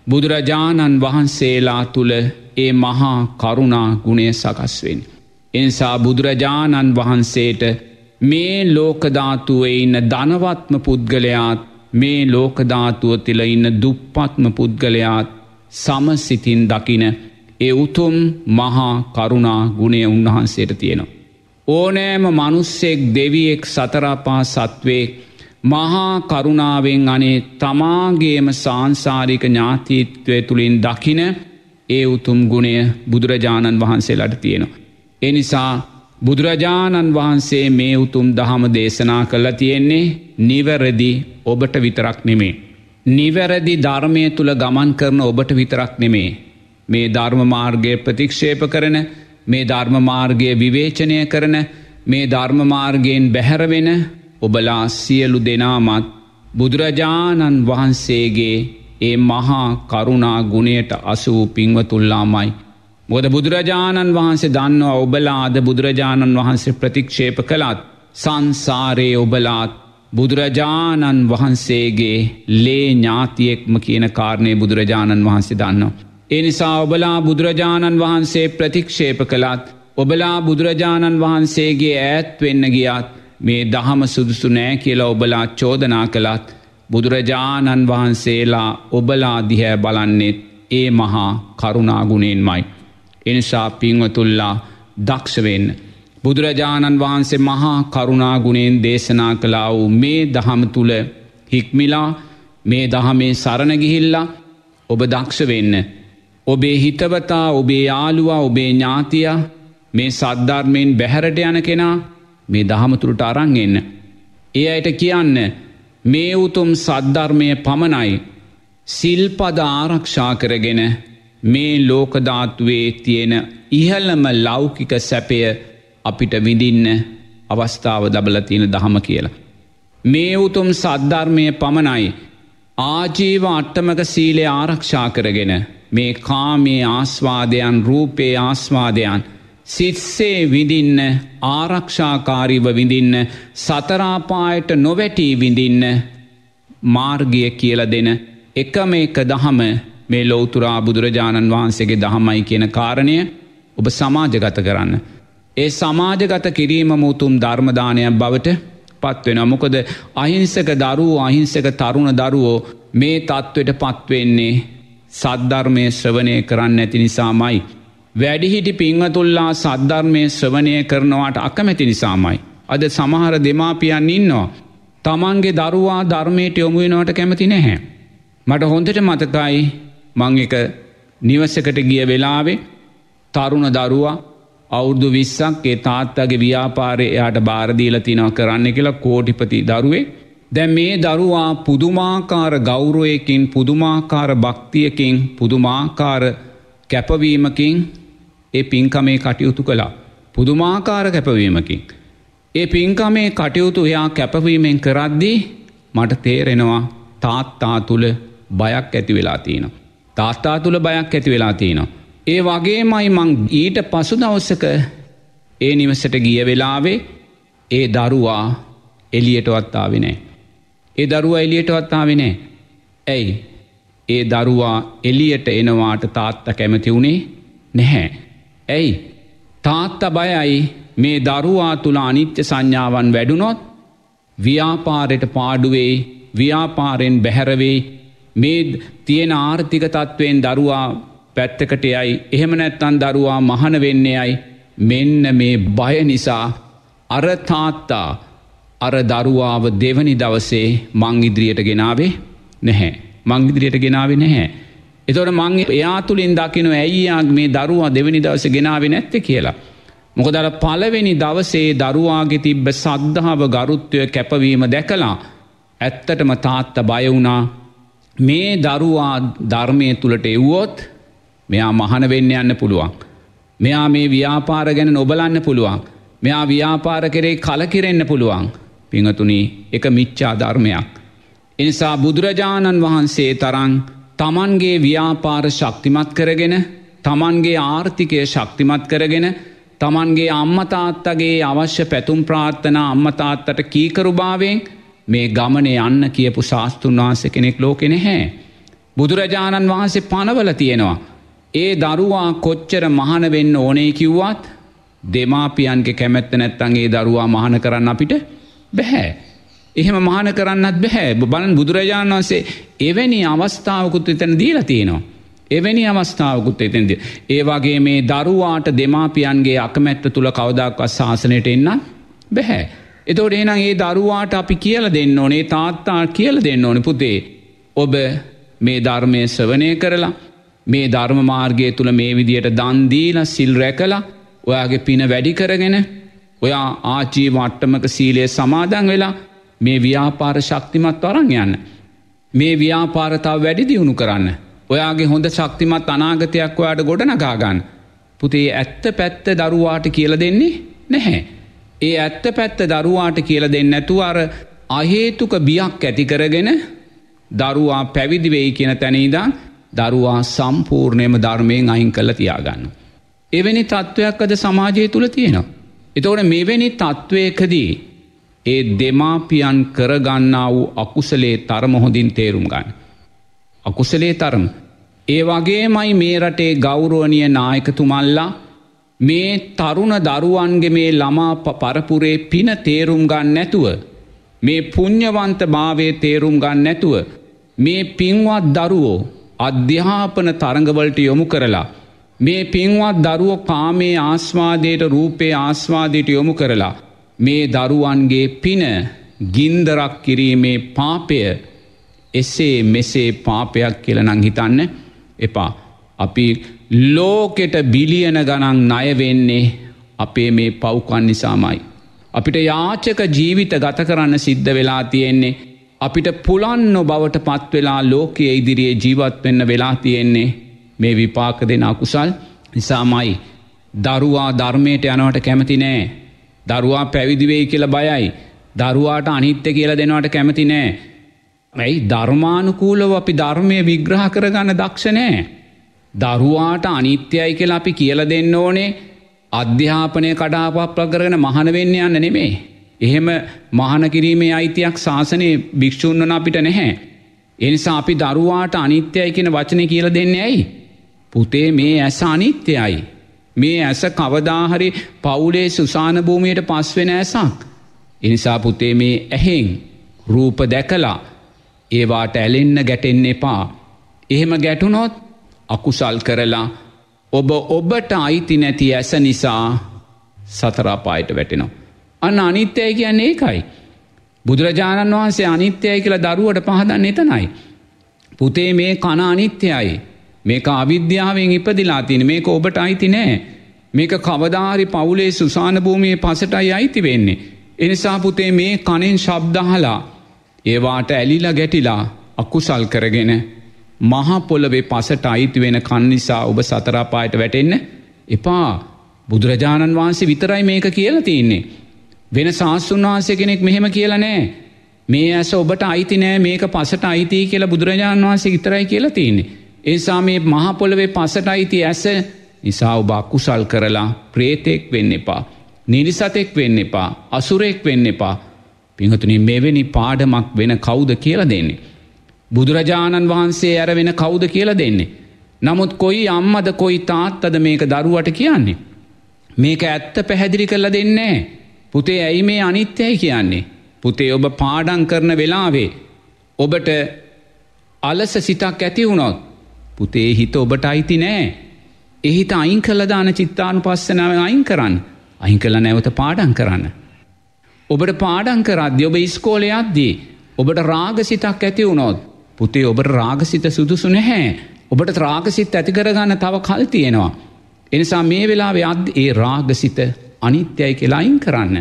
බුදුරජාණන් වහන්සේලා තුළ ඒ මහා කරුණා ගුණය සකස්වෙන්. එනිසා බුදුරජාණන් වහන්සේට මේ ලෝකධාතුවේ ඉන්න ධනවත්ම පුද්ගලයාත් මේ ලෝකධාතුව තිල ඉන්න දුප්පත්ම පුද්ගලයාත් සමසිතින් දකින ඒ උතුම් මහා කරුණා ගුණය උන්වහන්සේට තියෙනවා. ඕනෑම මනුස්සෙක් දෙවියෙක් සතරපා සත්වේ මහා කරුණාවෙන් අනේ තමාගේම සංසාරික ඥාතීත්වය තුළින් දකින ඒ උතුම් ගුණය බුදුරජාණන් වහන්සේලට තියෙනවා. එනිසා බුදුරජාණන් වහන්සේ මේ උතුම් දහම දේශනා කළ තියෙන්නේ නිවැරදි ඔබට විතරක් නෙමේ. නිවැරදි ධර්මය තුළ ගමන් කරන ඔබට විතරක් නෙමේ. මේ ධර්ම මාර්ගය ප්‍රතික්ෂේප කරන මේ ධර්ම මාර්ගය විවේචනය කරන මේ ධර්ම මාර්ගයෙන් බැහැරවෙන ඔබලා සියලු දෙනාමත් බුදුරජාණන් වහන්සේගේ ඒ මහා කරුණා ගුණයට අසූ පින්වතුල්ලාමයි. මොද බුදුරජාණන් වහන්සේ දන්නවා ඔබලා අද බුදුරජාණන් වහන්සේ ප්‍රතික්ෂේප කළත් සංසාරයේ ඔබලාත් බුදුරජාණන් වහන්සේගේ ලේ ඥාතියෙක්ම කියන කාරණය බුදුරජාණන් වහන්සේ දන්නවා. එනිසා ඔබලා බුදුරජාණන් වහන්සේ ප්‍රතික්ෂේප කළත් ඔබලා බුදුරජාණන් වහන්සේගේ ඈත් වෙන්න ගියත් මේ දහම සුදුසු නෑ කියලා ඔබලා චෝදනා කළත් බුදුරජාණන් වහන්සේලා ඔබලා දිහැ බලන්නෙත් ඒ මහා කරුණාගුණෙන් මයි. එනිසා පිංවතුල්ලා දක්ෂවෙන්න. බුදුරජාණන් වහන්සේ මහා කරුණාගුණයෙන් දේශනා කලා වූ මේ දහම තුළ හික්මිලා මේ දහමේ සරණගිහිල්ලා ඔබ දක්ෂ වෙන්න. ඔබේ හිතවතා ඔබේ යාළුවා ඔබේ ඥාතිය මේ සද්ධර්මයෙන් බැහැරට යන කෙනා මේ දහමතුරට අරං එන්න. ඒ අයට කියන්න මේ උතුම් සද්ධර්මය පමණයි සිල්පද ආරක්ෂා කරගෙන මේ ලෝකධාත්වේ තියෙන ඉහල්ලම ලෞකික සැපය අපිට විඳින්න අවස්ථාව දබල තියෙන දහම කියලා. මේ උතුම් සද්ධර්මය පමණයි ආජීව අට්ටමක සීලය ආරක්ෂා කරගෙන මේ කාමේ ආස්වාදයන් රූපේ ආස්වාදයන් සිත්සේ විඳින්න ආරක්ෂාකාරීව විඳින්න සතරාපායට නොවැටී විඳින්න මාර්ගය කියල දෙන එකම එක දහම මේ ලෝතුරා බුදුරජාණන් වහන්සේගේ දහමයි කියන කාරණය ඔබ සමාජගත කරන්න. ඒ සමාජගත කිරීම මුතුම් ධර්මදානයක් බවට පත්වෙන මොකද අහිංසක දරුවෝ අහිංසක තරුණ දරුවෝ මේ තත්ත්වට පත්වෙන්නේ සද්ධර්මය ශ්‍රවනය කරන්න ඇති නිසාමයි. වැඩිහිටි පිංහතුල්ලා සද්ධර්මය ශ්‍රවනය කරනවාට අකමැති නිසාමයි. අද සමහර දෙමාපියන් ඉන්නවා. තමන්ගේ දරුවා ධර්මයට යොමුුවෙනවට කැමති නැහැ. මට හොඳට මතකයි මං එක නිවසකට ගිය වෙලාවේ තරුණ දරුවා අවුරුදු විස්සක් ඒ තාත්තගේ ව්‍යාපාරය එයාට බාරදීල තිනව කරන්න කියලා කෝටිපති දරුවේ දැ මේ දරුවා පුදුමාකාර ගෞරුවයකින් පුදුමාකාර භක්තියකින් පුදුමාකාර කැපවීමකින් ඒ පින්කමේ කටයුතු කළා. පුදුමාකාර කැපවීමකින්. ඒ පින්කමේ කටයුතු එයා කැපවීමෙන් කරද්දී මට තේරෙනවා තාත්තා තුළ බයක් ඇති වෙලා තියෙන. තාත්තා තුළ බයක් ඇති වෙලා තියෙනවා. ඒ වගේමයි මං ඊට පසු දවස්සක ඒ නිවසට ගිය වෙලාවේ ඒ දරුවා එලියටවත්තාවෙනෑ. ඒ දරුවා එලියටවත්තාවෙනෑ. ඇයි ඒ දරුවා එලියට එනවාට තාත්ත කැමති වුණේ නැහැ. ඇයි තාත්ත බයයි මේ දරුවා තුළ අනිත්‍ය සංඥාවන් වැඩුනොත් ව්‍යාපාරයට පාඩුවේ ව්‍යාපාරයෙන් බැහැරවෙයි මේ තියෙන ආර්ථික තත්ත්වයෙන් දරුවා පැත්තකට යයි එහෙම නැත්තන් දරුවා මහන වෙන්නේයයි මෙන්න මේ බය නිසා අරතාත්තා අර දරුවාව දෙවනි දවසේ මං ඉදිරියට ගෙනාවේ නැහැ. මං ඉදිරියට ගෙනාවේ නැහැ. එතොට මං එයා තුළින් දකින ඇයියාක් මේ දරුවා දෙවනි දවස ගෙනාව නැත්ත කියලා. මොකදර පලවෙනි දවසේ දරුවාගේ තිබ්බ සද්ධාව ගරුත්වය කැපවීම දැකලා ඇත්තටම තාත්ත බයවුනා මේ දරුවා ධර්මය තුළට එව්වොත් මෙයා මහන වෙන්න යන්න පුළුවන්. මෙයා මේ ව්‍යාපාර ගැන නොබලන්න පුළුවන්. මෙයා ව්‍යාපාර කරේ කලකිරෙන්න පුළුවන්. පිංහතුනී එක මිච්චා ධර්මයක්. එනිසා බුදුරජාණන් වහන්සේ තරන් තමන්ගේ ව්‍යාපාර ශක්තිමත් කරගෙන තමන්ගේ ආර්ථිකය ශක්තිමත් කරගෙන තමන්ගේ අම්මතාත්තගේ අවශ්‍ය පැතුම් ප්‍රාර්ථනා අම්මතාත්තට කීකරුභාවෙන් මේ ගමන යන්න කියපු ශාස්තුන් වහන්ස කෙනෙක් ලෝකෙන හැ. බුදුරජාණන් වහන්සේ පනවල තියෙනවා. ඒ දරුවා කොච්චර මහන වෙන්න ඕනේ කිව්වත් දෙමාපියන්ගේ කැමැත්ත නැත්තන්ගේ දරුවා මහන කරන්න අපිට බැහැ. එහෙම මහන කරන්නත් බැහැ බලන් බුදුරජාණන් වන්සේ එවැනි අවස්ථාවකුත් එතන දීලා තියෙනවා. එවැනි අවස්ථාවකුත් එතෙන්ද. ඒවාගේ මේ දරුවාට දෙමාපියන්ගේ අකමැත්ත තුළ කවදක්වත් ශාසනයට එන්න බැහැ. එතෝට එනම් ඒ දරුවාට අපි කියල දෙන්න ඕනේ තාත්තා කියල දෙන්න ඕන පුතේ. ඔබ මේ ධර්මය ශ්‍රවනය කරලා මේ ධර්ම මාර්ගය තුළ මේ විදියට දන්දීල සිල් රැකලා ඔයාගේ පින වැඩි කරගෙන ඔයා ආජී වට්ටමක සීලයේ සමාදන් වෙලා මේ ව්‍යාපාර ශක්තිමත් වරං යන්න. මේ ව්‍යාපාරතාව වැඩි දියුණු කරන්න. ඔයාගේ හොඳ ශක්තිමත් අනාගතයක් ඔයාට ගොඩනගාගන්න. පුතේ ඇත්ත පැත්ත දරුවාට කියල දෙන්නේ නැහැ. ඒ ඇත්ත පැත්ත දරුවාට කියල දෙන්න ඇතු අර අහේතුක බියක් ඇතිකරගෙන දරුවා පැවිදිවෙයි කියන තැනීදා දරුවා සම්පූර්ණයම ධර්මයෙන් අයින් කළ තියාගන්න. එවැනි තත්ත්වයක් අද සමාජය තුළ තියෙනවා. එතවට මෙවැනි තත්ත්වයකදී ඒ දෙමාපියන් කරගන්නා වූ අකුසලේ තරම හොඳින් තේරුම් ගන්න. අකුසලේ තරම. ඒ වගේමයි මේ රටේ ගෞරුවනිය නායකතුමල්ලා මේ තරුණ දරුවන්ගේ මේ ළමා පරපුරේ පින තේරුම් ගන්න නැතුව. මේ පුං්ඥවන්ත භාවය තේරුම් ගන්න නැතුව. මේ පින්වත් දරුවෝ අධ්‍යාපන තරඟවලට යොමු කරලා. මේ පින්වත් දරුව කාමේ ආස්වාදයට රූපේ ආස්වාදයට යොමු කරලා. මේ දරුවන්ගේ පින ගින්දරක් කිරීමේ පාපය එසේ මෙසේ පාපයක් කියල නං හිතන්න එපා. අපි ලෝකෙට බිලියන ගණන් ණයවෙන්නේ අපේ මේ පව්කන් නිසාමයි. අපිට යාචක ජීවිත ගත කරන්න සිද්ධ වෙලා තියෙන්නේ. අපිට පුළන්නො බවට පත්වෙලා ලෝකයේ ඉදිරියේ ජීවත් වෙන්න වෙලා තියෙන්නේ මේ විපාක දෙෙන අකුසල් නිසාමයි. දරුවා ධර්මයට යනවට කැමති නෑ. දරුවා පැවිදිවෙයි කියල බයයි. දරුවාට අනිත්‍ය කියල දෙනවට කැමති නෑ. ඇයි ධර්මානුකූලව අපි ධර්මය විග්‍රහ කරගන්න දක්ෂනෑ. දරුවාට අනිත්‍යයි කියලා අපි කියල දෙන්න ඕනේ අධ්‍යාපනය කඩාපප්ල කරගෙන මහන වෙන්න යන්න නෙමේ. එහෙම මහන කිරීමේ අයිතියක් ශාසනය භික්‍ෂූන්වන අපිට නැහැ. එනිසා අපි දරුවාට අනිත්‍යයි කියෙන වචනය කියල දෙන්න ඇයි. පුතේ මේ ඇස අනිත්‍යයි. මේ ඇස කවදාහරි පවුලේ සුසාන භූමියයට පස්වෙන ඇසක්. එනිසා පුතේ මේ ඇහෙන් රූප දැකලා ඒවාට ඇලෙන්න ගැටෙන්න එපා. එහෙම ගැටුනොත් අකුසල් කරලා ඔබ ඔබට අයිති නැති ඇස නිසා සතරාපායට වැටෙනවා. අන්න අනිත්‍යය කියන්නේ ඒකයි. බුදුරජාණන් වහන්සේ අනිත්‍යය කියලා දරුවට පහදන්න එතනයි. පුතේ මේ කන අනිත්‍යයි. මේක අවිද්‍යාවෙන් ඉපදිලා තින මේක ඔබට අයිති නෑ. මේක කවදාරි පවුලේ සුසාන භූමියයේ පසටයි අයිති වෙන්නේ. එනිසා පුතේ මේ කනෙන් ශබ්දහලා ඒවාට ඇලිලා ගැටිලා අකුසල් කරගෙන මහපොලොවේ පසට අයිති වෙන කන්නිසා ඔබ සතරාපායට වැටෙන්න එපා බුදුරජාණන් වහන්සේ විතරයි මේක කියලා තියන්නේ. වෙන ශාස්තෘන් වහන්සේ කෙනෙක් මෙහෙම කියලා නෑ. මේ ඇස ඔබට අයිති නෑ මේක පසට අයිතිය කියලා බුදුරජාණන් වහන්සේ ඉතරයි කියලා තියන්නේ. ඒසා මේ මහපොළොවේ පසට අයිති ඇස නිසා ඔබ අකුසල් කරලා ප්‍රේතෙක් වෙන්න එපා. නිරිසතෙක් වෙන්න එපා අසුරෙක් වෙන්න එපා පිහතුනි මෙවැනි පාඩමක් වෙන කවුද කියල දෙන්නේ. බුදුරජාණන් වහන්සේ ඇර වෙන කවුද කියල දෙන්නේ. නමුත් කොයි අම්මද කොයි තාත්තද මේක දරුවට කියන්නේ. මේක ඇත්ත පැහැදිලි කරලා දෙන්නේ. පුතේ ඇයි මේ අනිත්‍යයි කියන්නේ. පුතේ ඔබ පාඩන් කරන වෙලාවේ. ඔබට අලස සිතක් ඇති වුණොත්. පුතේ හිත ඔබට අයිති නෑ. එහිත අයින් කළ දාන චිත්තානු පස්සනාව අයින් කරන්න. අයින් කළ නැවත පාඩන් කරන්න. ඔබට පාඩන් කරද්‍ය ඔබ ඉස්කෝලයක්දී ඔබට රාගසිතක් ඇති වුණොත් පුතේ ඔබට රාගසිත සුදුසු නැහැ ඔබට රාගසිත් ඇතිකරගන්න තව කල් තියෙනවා. එනිසා මේ වෙලාවේ අද ඒ රාගසිත අනිත්‍යයි කියලායින් කරන්න.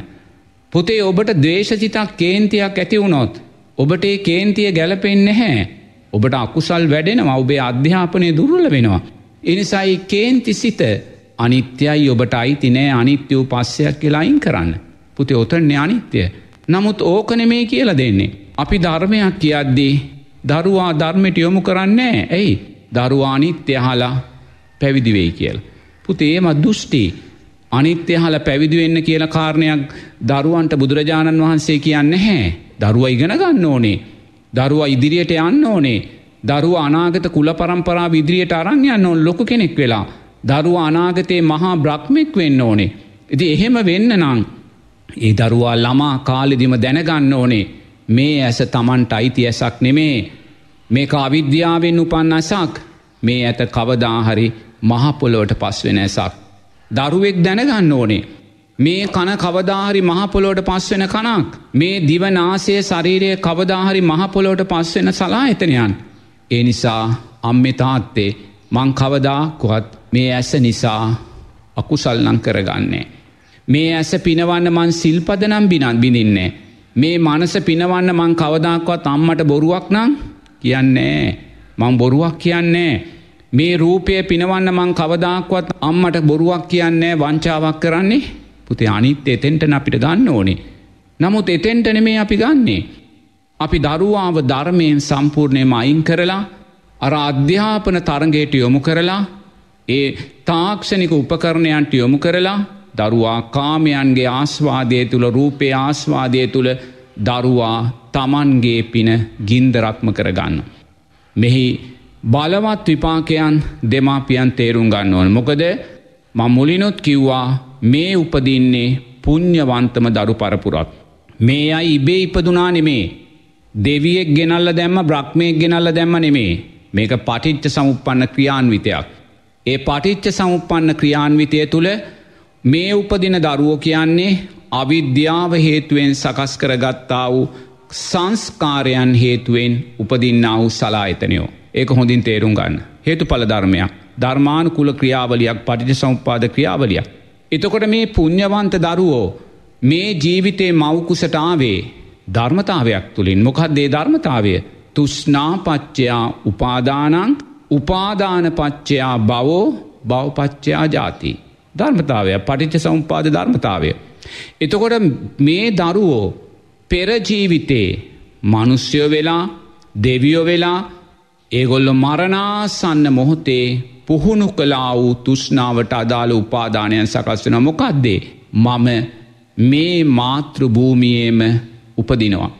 පුතේ ඔබට දේශසිතක් කේන්තියක් ඇති වුණොත් ඔබට ඒ කේන්තිය ගැලපෙන් නැහැ. ඔබට අකුසල් වැඩෙනවා ඔබේ අධ්‍යාපනය දුරුල වෙනවා. එනිසායි කේන්ති සිත අනිත්‍යයි ඔබට අයිති නෑ අනිත්‍යූ පස්සයක් කියලායින් කරන්න. පුතේ ඔතන්නේ අනිත්‍යය. නමුත් ඕකන මේ කියල දෙන්නේ. අපි ධර්මයක් කියද්දී දරුවා ධර්මයට යොමු කරන්නේ ඇයි දරුවානිත්‍යහලා පැවිදිවෙයි කියල. පුතේම දුෘෂ්ටි අනිත්‍යහල පැවිදිවෙන්න කියල කාරණයක් දරුවන්ට බුදුරජාණන් වහන්සේ කියන්න හැ. දරුව ඉගෙන ගන්න ඕනේ. දරුව ඉදිරියට යන්න ඕනේ. දරුව අනාගත කුල පරම්පරා විදිරියට අරංයන්න ඕන් ලොක කෙනෙක් වෙලා. දරුව අනාගතයේ මහා බ්‍රහ්මෙක් වෙන්න ඕනේ. ඉති එහෙම වෙන්න නං ඒ දරුවා ළමා කාලෙදිම දැනගන්න ඕනේ මේ ඇස තමන්ට අයිති ඇසක් නෙමේ මේක අවිද්‍යාවෙන් උපන්න ඇසක් මේ ඇත කවදාහරි මහපොලොවට පස්වෙන ඇසක්. දරුවෙක් දැනගන්න ඕනේ. මේ කන කවදාහරි මහපොලෝට පස්වෙන කනක් මේ දිවනාසය ශරීරය කවදාහරි මහපොලෝට පස්වෙන සලා එතනයන්. ඒ නිසා අම්මෙ තාත්තේ මං කවදාකොත් මේ ඇස නිසා අකුසල්ලං කරගන්නේ. මේ ඇස පිනවන්න මං සිල්පදනම් බිනන් බිඳින්නේ. මේ මනස පිනවන්න මං කවදක්වත් අම්මට බොරුවක් නම් කියන්නේ මං බොරුවක් කියන්නේ මේ රූපය පිනවන්න මං කවදාක්වත් අම්මට බොරුවක් කියන්නේ වංචාවක් කරන්නේ පුතේ අනිත් එතෙන්ටන අපිට ගන්න ඕනේ. නමුත් එතෙන්ටන මේ අපි ගන්නේ. අපි දරුවාව ධර්මයෙන් සම්පූර්ණයම අයින් කරලා අර අධ්‍යාපන තරගයට යොමු කරලා ඒ තාක්ෂණික උපකරණයන්ට යොමු කරලා දරුවා කාමයන්ගේ ආස්වාදය තුළ රූපය ආස්වාදය තුළ දරුවා තමන්ගේ පින ගින්දරක්ම කරගන්න. මෙහි බලවත් විපාකයන් දෙමාපියන් තේරුම් ගන්න ඕන. මොකද මමුලිනොත් කිව්වා මේ උපදින්නේ පුං්ඥවන්තම දරු පරපුරක්. මේ අයි ඉබේ ඉපදුනා නෙමේ. දෙවියෙක් ගෙනල්ල දැම්ම බ්‍රහ්මයක් ගෙනල්ල දැම්ම නෙමේ. මේක පටිච්ච සමුපන්න ක්‍රියාන්විතයක්. ඒ පටිච්ච සමුපන්න ක්‍රියාන්විතය තුළ මේ උපදින දරුවෝ කියන්නේ අවිද්‍යාව හේතුවෙන් සකස් කරගත්තා වූ සංස්කාරයන් හේතුවෙන් උපදින්නා වූ සලායතනයෝ. ඒක හොඳින් තේරුම් ගන්න. හේතු පල ධර්මයක් ධර්මාන කුල ක්‍රියාවලියක් පටිජ සම්පාද ක්‍රියාවලියක්. එතකොට මේ පුං්ඥවන්ත දරුවෝ මේ ජීවිතේ මවකුසටාවේ ධර්මතාවයක් තුළින් මොකක්දේ ධර්මතාවය තුෂ්නාපච්චයා උපාදානං උපාදානපච්චයා බවෝ බවපච්චයා ජාති. ධර්මතාවය පටිච්ච සම්පාද ධර්මතාවය. එතකොට මේ දරුවෝ පෙරජීවිතේ මනුස්්‍යයෝ වෙලා දෙවියෝ වෙලා ඒගොල්ල මරණාසන්න මොහොතේ පුහුණු කලා වූ තුෂ්නාවට අදාළ උපාදානයන් සකස්වන මොකක්දේ මම මේ මාතෘභූමියේම උපදිනවා.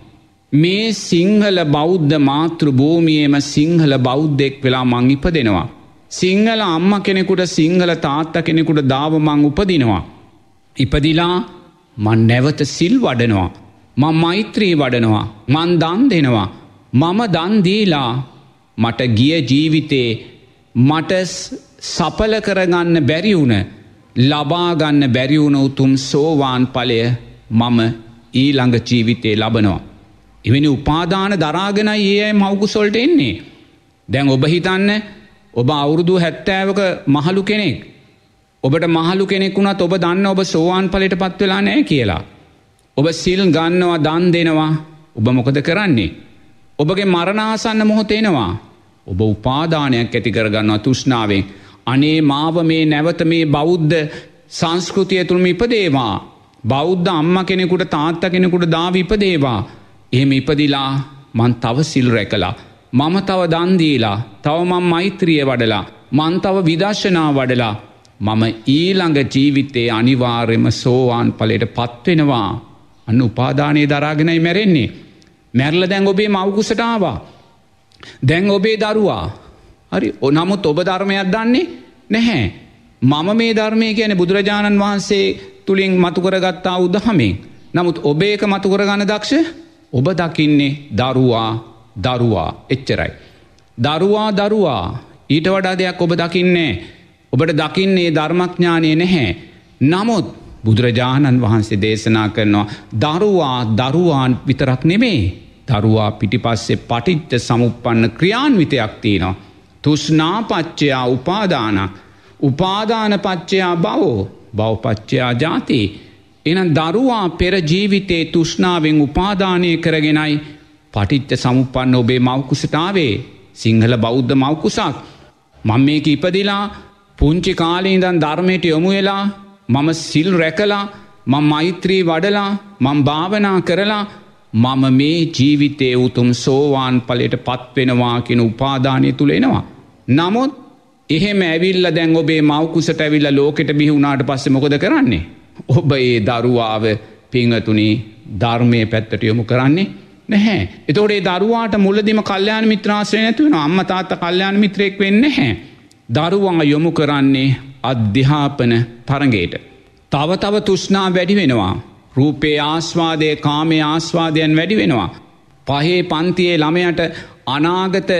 මේ සිංහල බෞද්ධ මාතෘ භූමියේම සිංහල බෞද්ධෙක් වෙලා මං ඉපදෙනවා. සිංහල අම්ම කෙනෙකුට සිංහල තාත්ත කෙනෙකුට දාවමං උපදිනවා. ඉපදිලා මන් නැවත සිල් වඩනවා. මං මෛත්‍රී වඩනවා. මන් දන් දෙනවා. මම දන්දීලා මට ගිය ජීවිතේ මට සපල කරගන්න බැරිවුණ ලබාගන්න බැරිවුණ උතුම් සෝවාන් පලය මම ඊළඟ ජීවිතේ ලබනවා. එවැනි උපාදාන දරාගෙන ඒ මවකුසොල්ට එන්නේ. දැන් ඔබ හිතන්න ඔබ අවුරුදු හැත්තෑවක මහලු කෙනෙක්. ඔබට මහලු කෙනෙකුුණත් ඔබ දන්න ඔබ සෝවාන් පලට පත්වෙලා නෑ කියලා. ඔබ සිල් ගන්නවා දන් දෙනවා ඔබ මොකද කරන්නේ. ඔබගේ මරණාසන්න මොහොතේනවා. ඔබ උපාදානයක් ඇති කරගන්නවා තුෂ්නාවෙන්. අනේ මාව මේ නැවත මේ බෞද්ධ සංස්කෘතිය තුළම ඉපදේවා. බෞද්ධ අම්ම කෙනෙකුට තාත්ත කෙනෙකුට දාව ඉපදේවා. එහෙම ඉපදිලා මන් තව සිල් රැකලා. මම තව දන්දීලා තවමම් මෛත්‍රිය වඩලා මන්තව විදර්ශනා වඩලා මම ඊළඟ ජීවිතේ අනිවාර්යම සෝවාන් පලට පත්වෙනවා අන්න උපාදානය දරාගෙනයි මැරෙන්නේ. මැරල දැන් ඔබේ මවකුසටාවා. දැන් ඔබේ දරුවා හරි ඔනමුත් ඔබ ධර්මයක් දන්නේ නැහැ. මම මේ ධර්මය කියන බුදුරජාණන් වහන්සේ තුළින් මතුකරගත්තා උදහමෙන්. නමුත් ඔබේක මතුකරගන්න දක්ෂ ඔබ දකින්නේ දරුවා දරුවා එච්චරයි. දරුවා දරුවා ඊට වඩා දෙයක් ඔබ දකින්නේ ඔබට දකින්නේ ධර්මඥානය නැහැ. නමුත් බුදුරජාණන් වහන්සේ දේශනා කරනවා දරුවා දරුවාන් විතරක් නෙමේ දරුවා පිටිපස්සේ පටිච්ච සමුපන්න ක්‍රියාන්විතයක් තියෙනවා. තුෂ්නාපච්චයා උපාදාන උපාදානපච්චයා බවෝ බවපච්චයා ජාතිී එන දරුවා පෙරජීවිතේ තුෂ්නාවෙන් උපාදානය කරගෙනයි පටිච්ච සමුපන්න ඔබේ මවකුසටාවේ සිංහල බෞද්ධ මවකුසක්. මං මේක ඉපදිලා පුංචි කාලීදන් ධර්මයට යොමු වෙලා මම සිල් රැකලා මං මෛත්‍රී වඩලා මං භාවනා කරලා මම මේ ජීවිතය උතුම් සෝවාන් පලට පත්වෙනවා කෙන උපාදානය තුළ එනවා. නමුත් එහෙම ඇවිල්ල දැන් ඔබේ මවකුසට ඇවිල්ල ලෝකෙට බිහුණනාට පස්සෙ මොකද කරන්නේ. ඔබ ඒ දරුවාව පිංහතුනි ධර්මය පැත්තට යොමු කරන්නේ නැහැ. එතෝඩේ දරුවාට මුලදිම කල්්‍යයාන මිත්‍රාශ්‍රය නැතිවෙන අම්ම තාත්ත කල්්‍යයාන මිත්‍රයෙක් වෙන්න හැ. දරුවා යොමු කරන්නේ අධ්‍යාපන තරගේට. තව තව තුෂ්නා වැඩි වෙනවා. රූපේ ආස්වාදය කාමේ ආස්වාදයන් වැඩි වෙනවා. පහේ පන්තියේ ළමයට අනාගත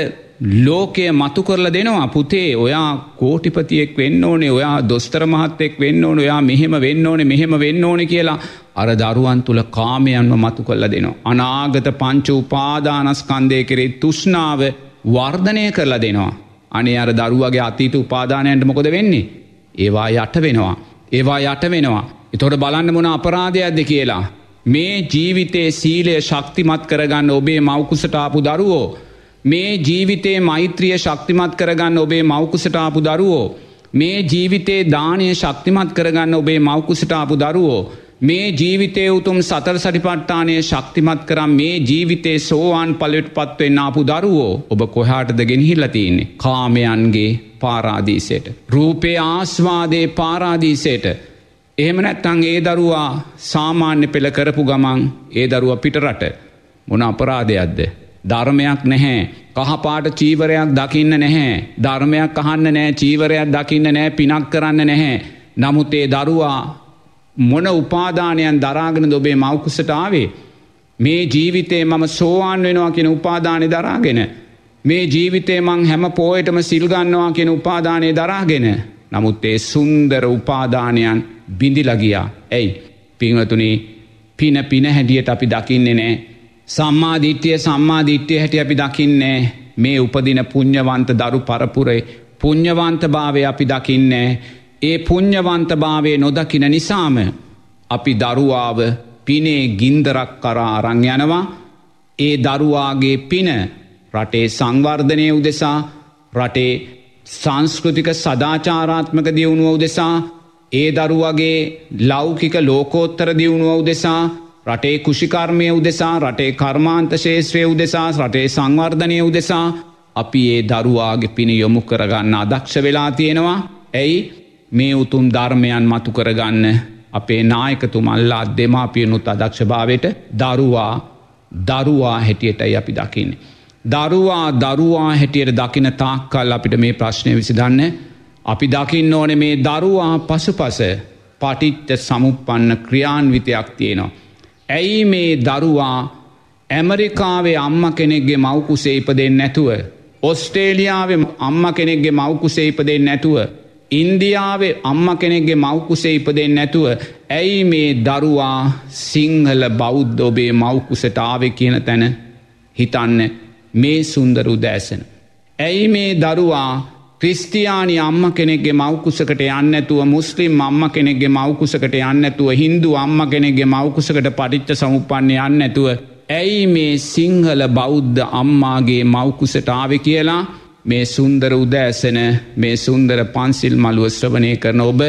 ලෝකය මතු කරල දෙනවා පුතේ ඔයා කෝටිපතියෙක් වෙන්න ඕනේ ඔයා දොස්තර මහත්තෙක් වෙන්න ඕන ඔයා මෙහෙම වෙන්න ඕනේ මෙහෙම වෙන්න ඕන කියලා අර දරුවන් තුළ කාමයන්ම මතු කොල්ල දෙනවා. අනාගත පංච උපාදානස්කන්දය කරේ තුෂ්නාව වර්ධනය කරලා දෙනවා. අනේ අර දරුවගේ අතීත උපාදානයන්ට මොකොද වෙන්නේ. ඒවා යට වෙනවා. ඒවා යට වෙනවා. එතොට බලන්න මොන අපරාධයක්ද කියලා. මේ ජීවිතයේ සීලය ශක්තිමත් කරගන්න ඔබේ මවකුසටාපු දරුවෝ. මේ ජීවිතයේ මෛත්‍රිය ශක්තිමත් කරගන්න ඔබේ මවකුසටාපු දරුවෝ. මේ ජීවිතයේ දානය ශක්තිමත් කරගන්න ඔබේ මවකුසටාපු දරුවෝ. මේ ජීවිතය උතුම් සතර සටිපට්ටානය ශක්තිමත් කරම් මේ ජීවිතේ සෝවාන් පලට පත්වෙන්න ආපු දරුවෝ ඔබ කොහාටද ගෙනහිල්ලතින්නේ කාමයන්ගේ පාරාදීසයට. රූපේ ආස්වාදේ පාරාදීසයට එහෙම නැත්තං ඒ දරුවා සාමාන්‍ය පෙළ කරපු ගමන් ඒ දරුව පිටරට මොන අපරාධයක්ද. ධර්මයක් නැහැ කහපාට චීවරයක් දකින්න නැහැ ධර්මයක් අහන්න නෑ චීවරයක් දකින්න නෑ පිනක් කරන්න නැහැ. නමුත් ඒ දරුවා මොන උපාදානයන් දරාගෙන ඔබේ මවකුසට ආවේ. මේ ජීවිතේ මම සෝවාන් වෙනවා කියෙන උපාදානය දරාගෙන. මේ ජීවිතේ මං හැම පෝයටම සිල්ගන්නවා කියෙන උපාදානය දරාගෙන. නමුත් ඒ සුන්දර උපාදානයන් බිඳිලගියා. ඇයි පිංවතුනි පින පින හැටියට අපි දකින්නේ නෑ. සම්මාධිට්්‍යය සම්මාධිට්්‍යය හැටි අපි දකින්නේ මේ උපදින පුං්ඥවන්ත දරු පරපුරේ පුං්ඥවන්ත භාවය අපි දකින්නේ. ඒ පුං්ඥවන්තභාවය නොදකින නිසාම අපි දරුවාව පිනේ ගින්දරක් කරා අරං යනවා ඒ දරුවාගේ පින රටේ සංවර්ධනය උදෙසා රටේ සංස්කෘතික සදාචාරාත්මක දියුණුව උදෙසා ඒ දරුවගේ ලෞකික ලෝකෝත්තර දියුණුව උදෙසා රටේ කුෂිකර්මය උදෙසා රටේ කර්මාන්ත ශේත්‍රය උදෙසා රටේ සංවර්ධනය උදෙසා අපි ඒ දරුවාගේ පිණ යොමු කරගන්න අදක්ෂ වෙලා තියෙනවා ඇයි මේ උතුම් ධර්මයන් මතු කරගන්න අපේ නායකතුමල්ලා දෙමාපියනුත් අදක්ෂභාවයට දරුවා දරුවා හැටියටයි අපි දකින්නේ. දරුවා දරුවා හැටියට දකින තාක්කල් අපිට මේ ප්‍රශ්නය විසිදන්න අපි දකින්න ඕන මේ දරුවා පසුපස පටිච්ච සමුපන්න ක්‍රියාන්විතයක් තියෙනවා. ඇයි මේ දරුවා ඇමරිකාවේ අම්ම කෙනෙක්ගේ මවකුසේ ඉපදෙන් නැතුව. ඔස්ට්‍රේලියාවේ අම්ම කෙනෙක්ගේ මවකුසේ ඉපදෙන් නැතුව. ඉන්දියාවේ අම්ම කෙනෙක්ගේ මවකුසේ ඉපදෙන් නැතුව ඇයි මේ දරුවා සිංහල බෞද්ධ ඔබේ මවකුසට ආවෙ කියන තැන හිතන්න මේ සුන්දරු දෑසන. ඇයි මේ දරුවා ක්‍රිස්තියානි අම්ම කෙනෙක්ගේ මවකුසකට යන්නඇතුව මුස්ලිම් අම්ම කෙනෙක්ගේ මවකුසකට යන්නඇතුව හින්දු අම්ම කෙනෙක්ගේ මවකුසකට පටිච්ච සමුපන්න යන්න ඇතුව ඇයි මේ සිංහල බෞද්ධ අම්මාගේ මවකුසට ආවෙ කියලා මේ සුන්දර උදෑසන මේ සුන්දර පන්සිල් මළුව ශ්‍රවනය කරන ඔබ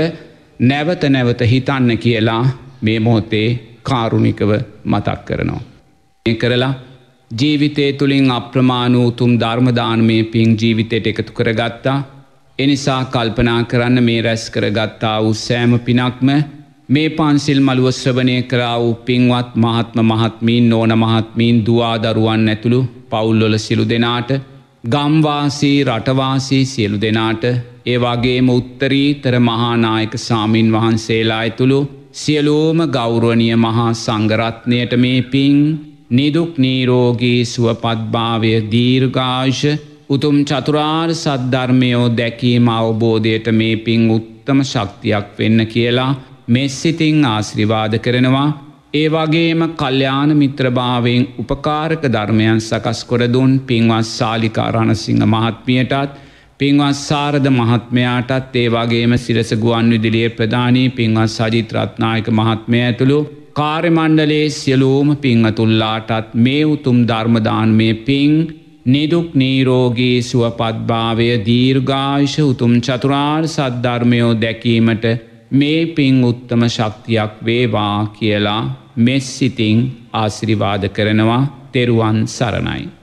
නැවත නැවත හිතන්න කියලා මේ මොහොතේ කාරුණිකව මතක් කරනවා. ඒ කරලා ජීවිතය තුළින් අප්‍රමාණූතුම් ධර්මදානමය පින් ජීවිතයට එකතු කරගත්තා. එනිසා කල්පනා කරන්න මේ රැස් කරගත්තා වූ සෑම පිනක්ම මේ පන්සිල් මළුව ශ්‍රවනය කරා වූ පින්වත් මහත්ම මහත්මීන් නෝන මහත්මීන් දවාදරුවන් ඇතුළු පවුල්ලොල සිලු දෙනාට ගම්වාසී රටවාසී සියලු දෙනාට ඒවාගේම උත්තරීතර මහානායක සාමීන් වහන්සේලා ඇතුළු සියලූම ගෞරුවනිය මහා සංගරත්නයට මේ පින් නිදුක් නීරෝගී සුවපත්භාවය දීර්ඝාශ උතුම් චතුරාර් සද්ධර්මයෝ දැකීම අවබෝධයට මේ පින් උත්තම ශක්තියක් වෙන්න කියලා මෙස්සිතිං ආශ්‍රිවාද කරනවා. ඒ වගේම කල්්‍යාන මිත්‍රභාවයෙන් උපකාරක ධර්මයන් සකස් කොරදුන් පින්වත් සාලිකාරණසිංහ මහත්මියටත් පින්වත් සාරධ මහත්මයාටත් ඒ වගේම සිරස ගුවන් විදිලිය ප්‍රධානී පින්වත් සජිත්‍රත්නායක මහත්මය ඇතුළු කාර්යමණ්ඩලේ සියලූම පිංහතුල්ලාටත් මේ උතුම් ධර්මදාන් මේ පින් නිදුක් නීරෝගී සුවපත්භාවය දීර්ඝාශ උතුම් චතුරාර් සද්ධර්මයෝ දැකීමට මේ පින් උත්තම ශක්තියක් වේවා කියලා මෙස් සිතිං ආසිරිවාද කරනවා තෙරුවන් සරණයි.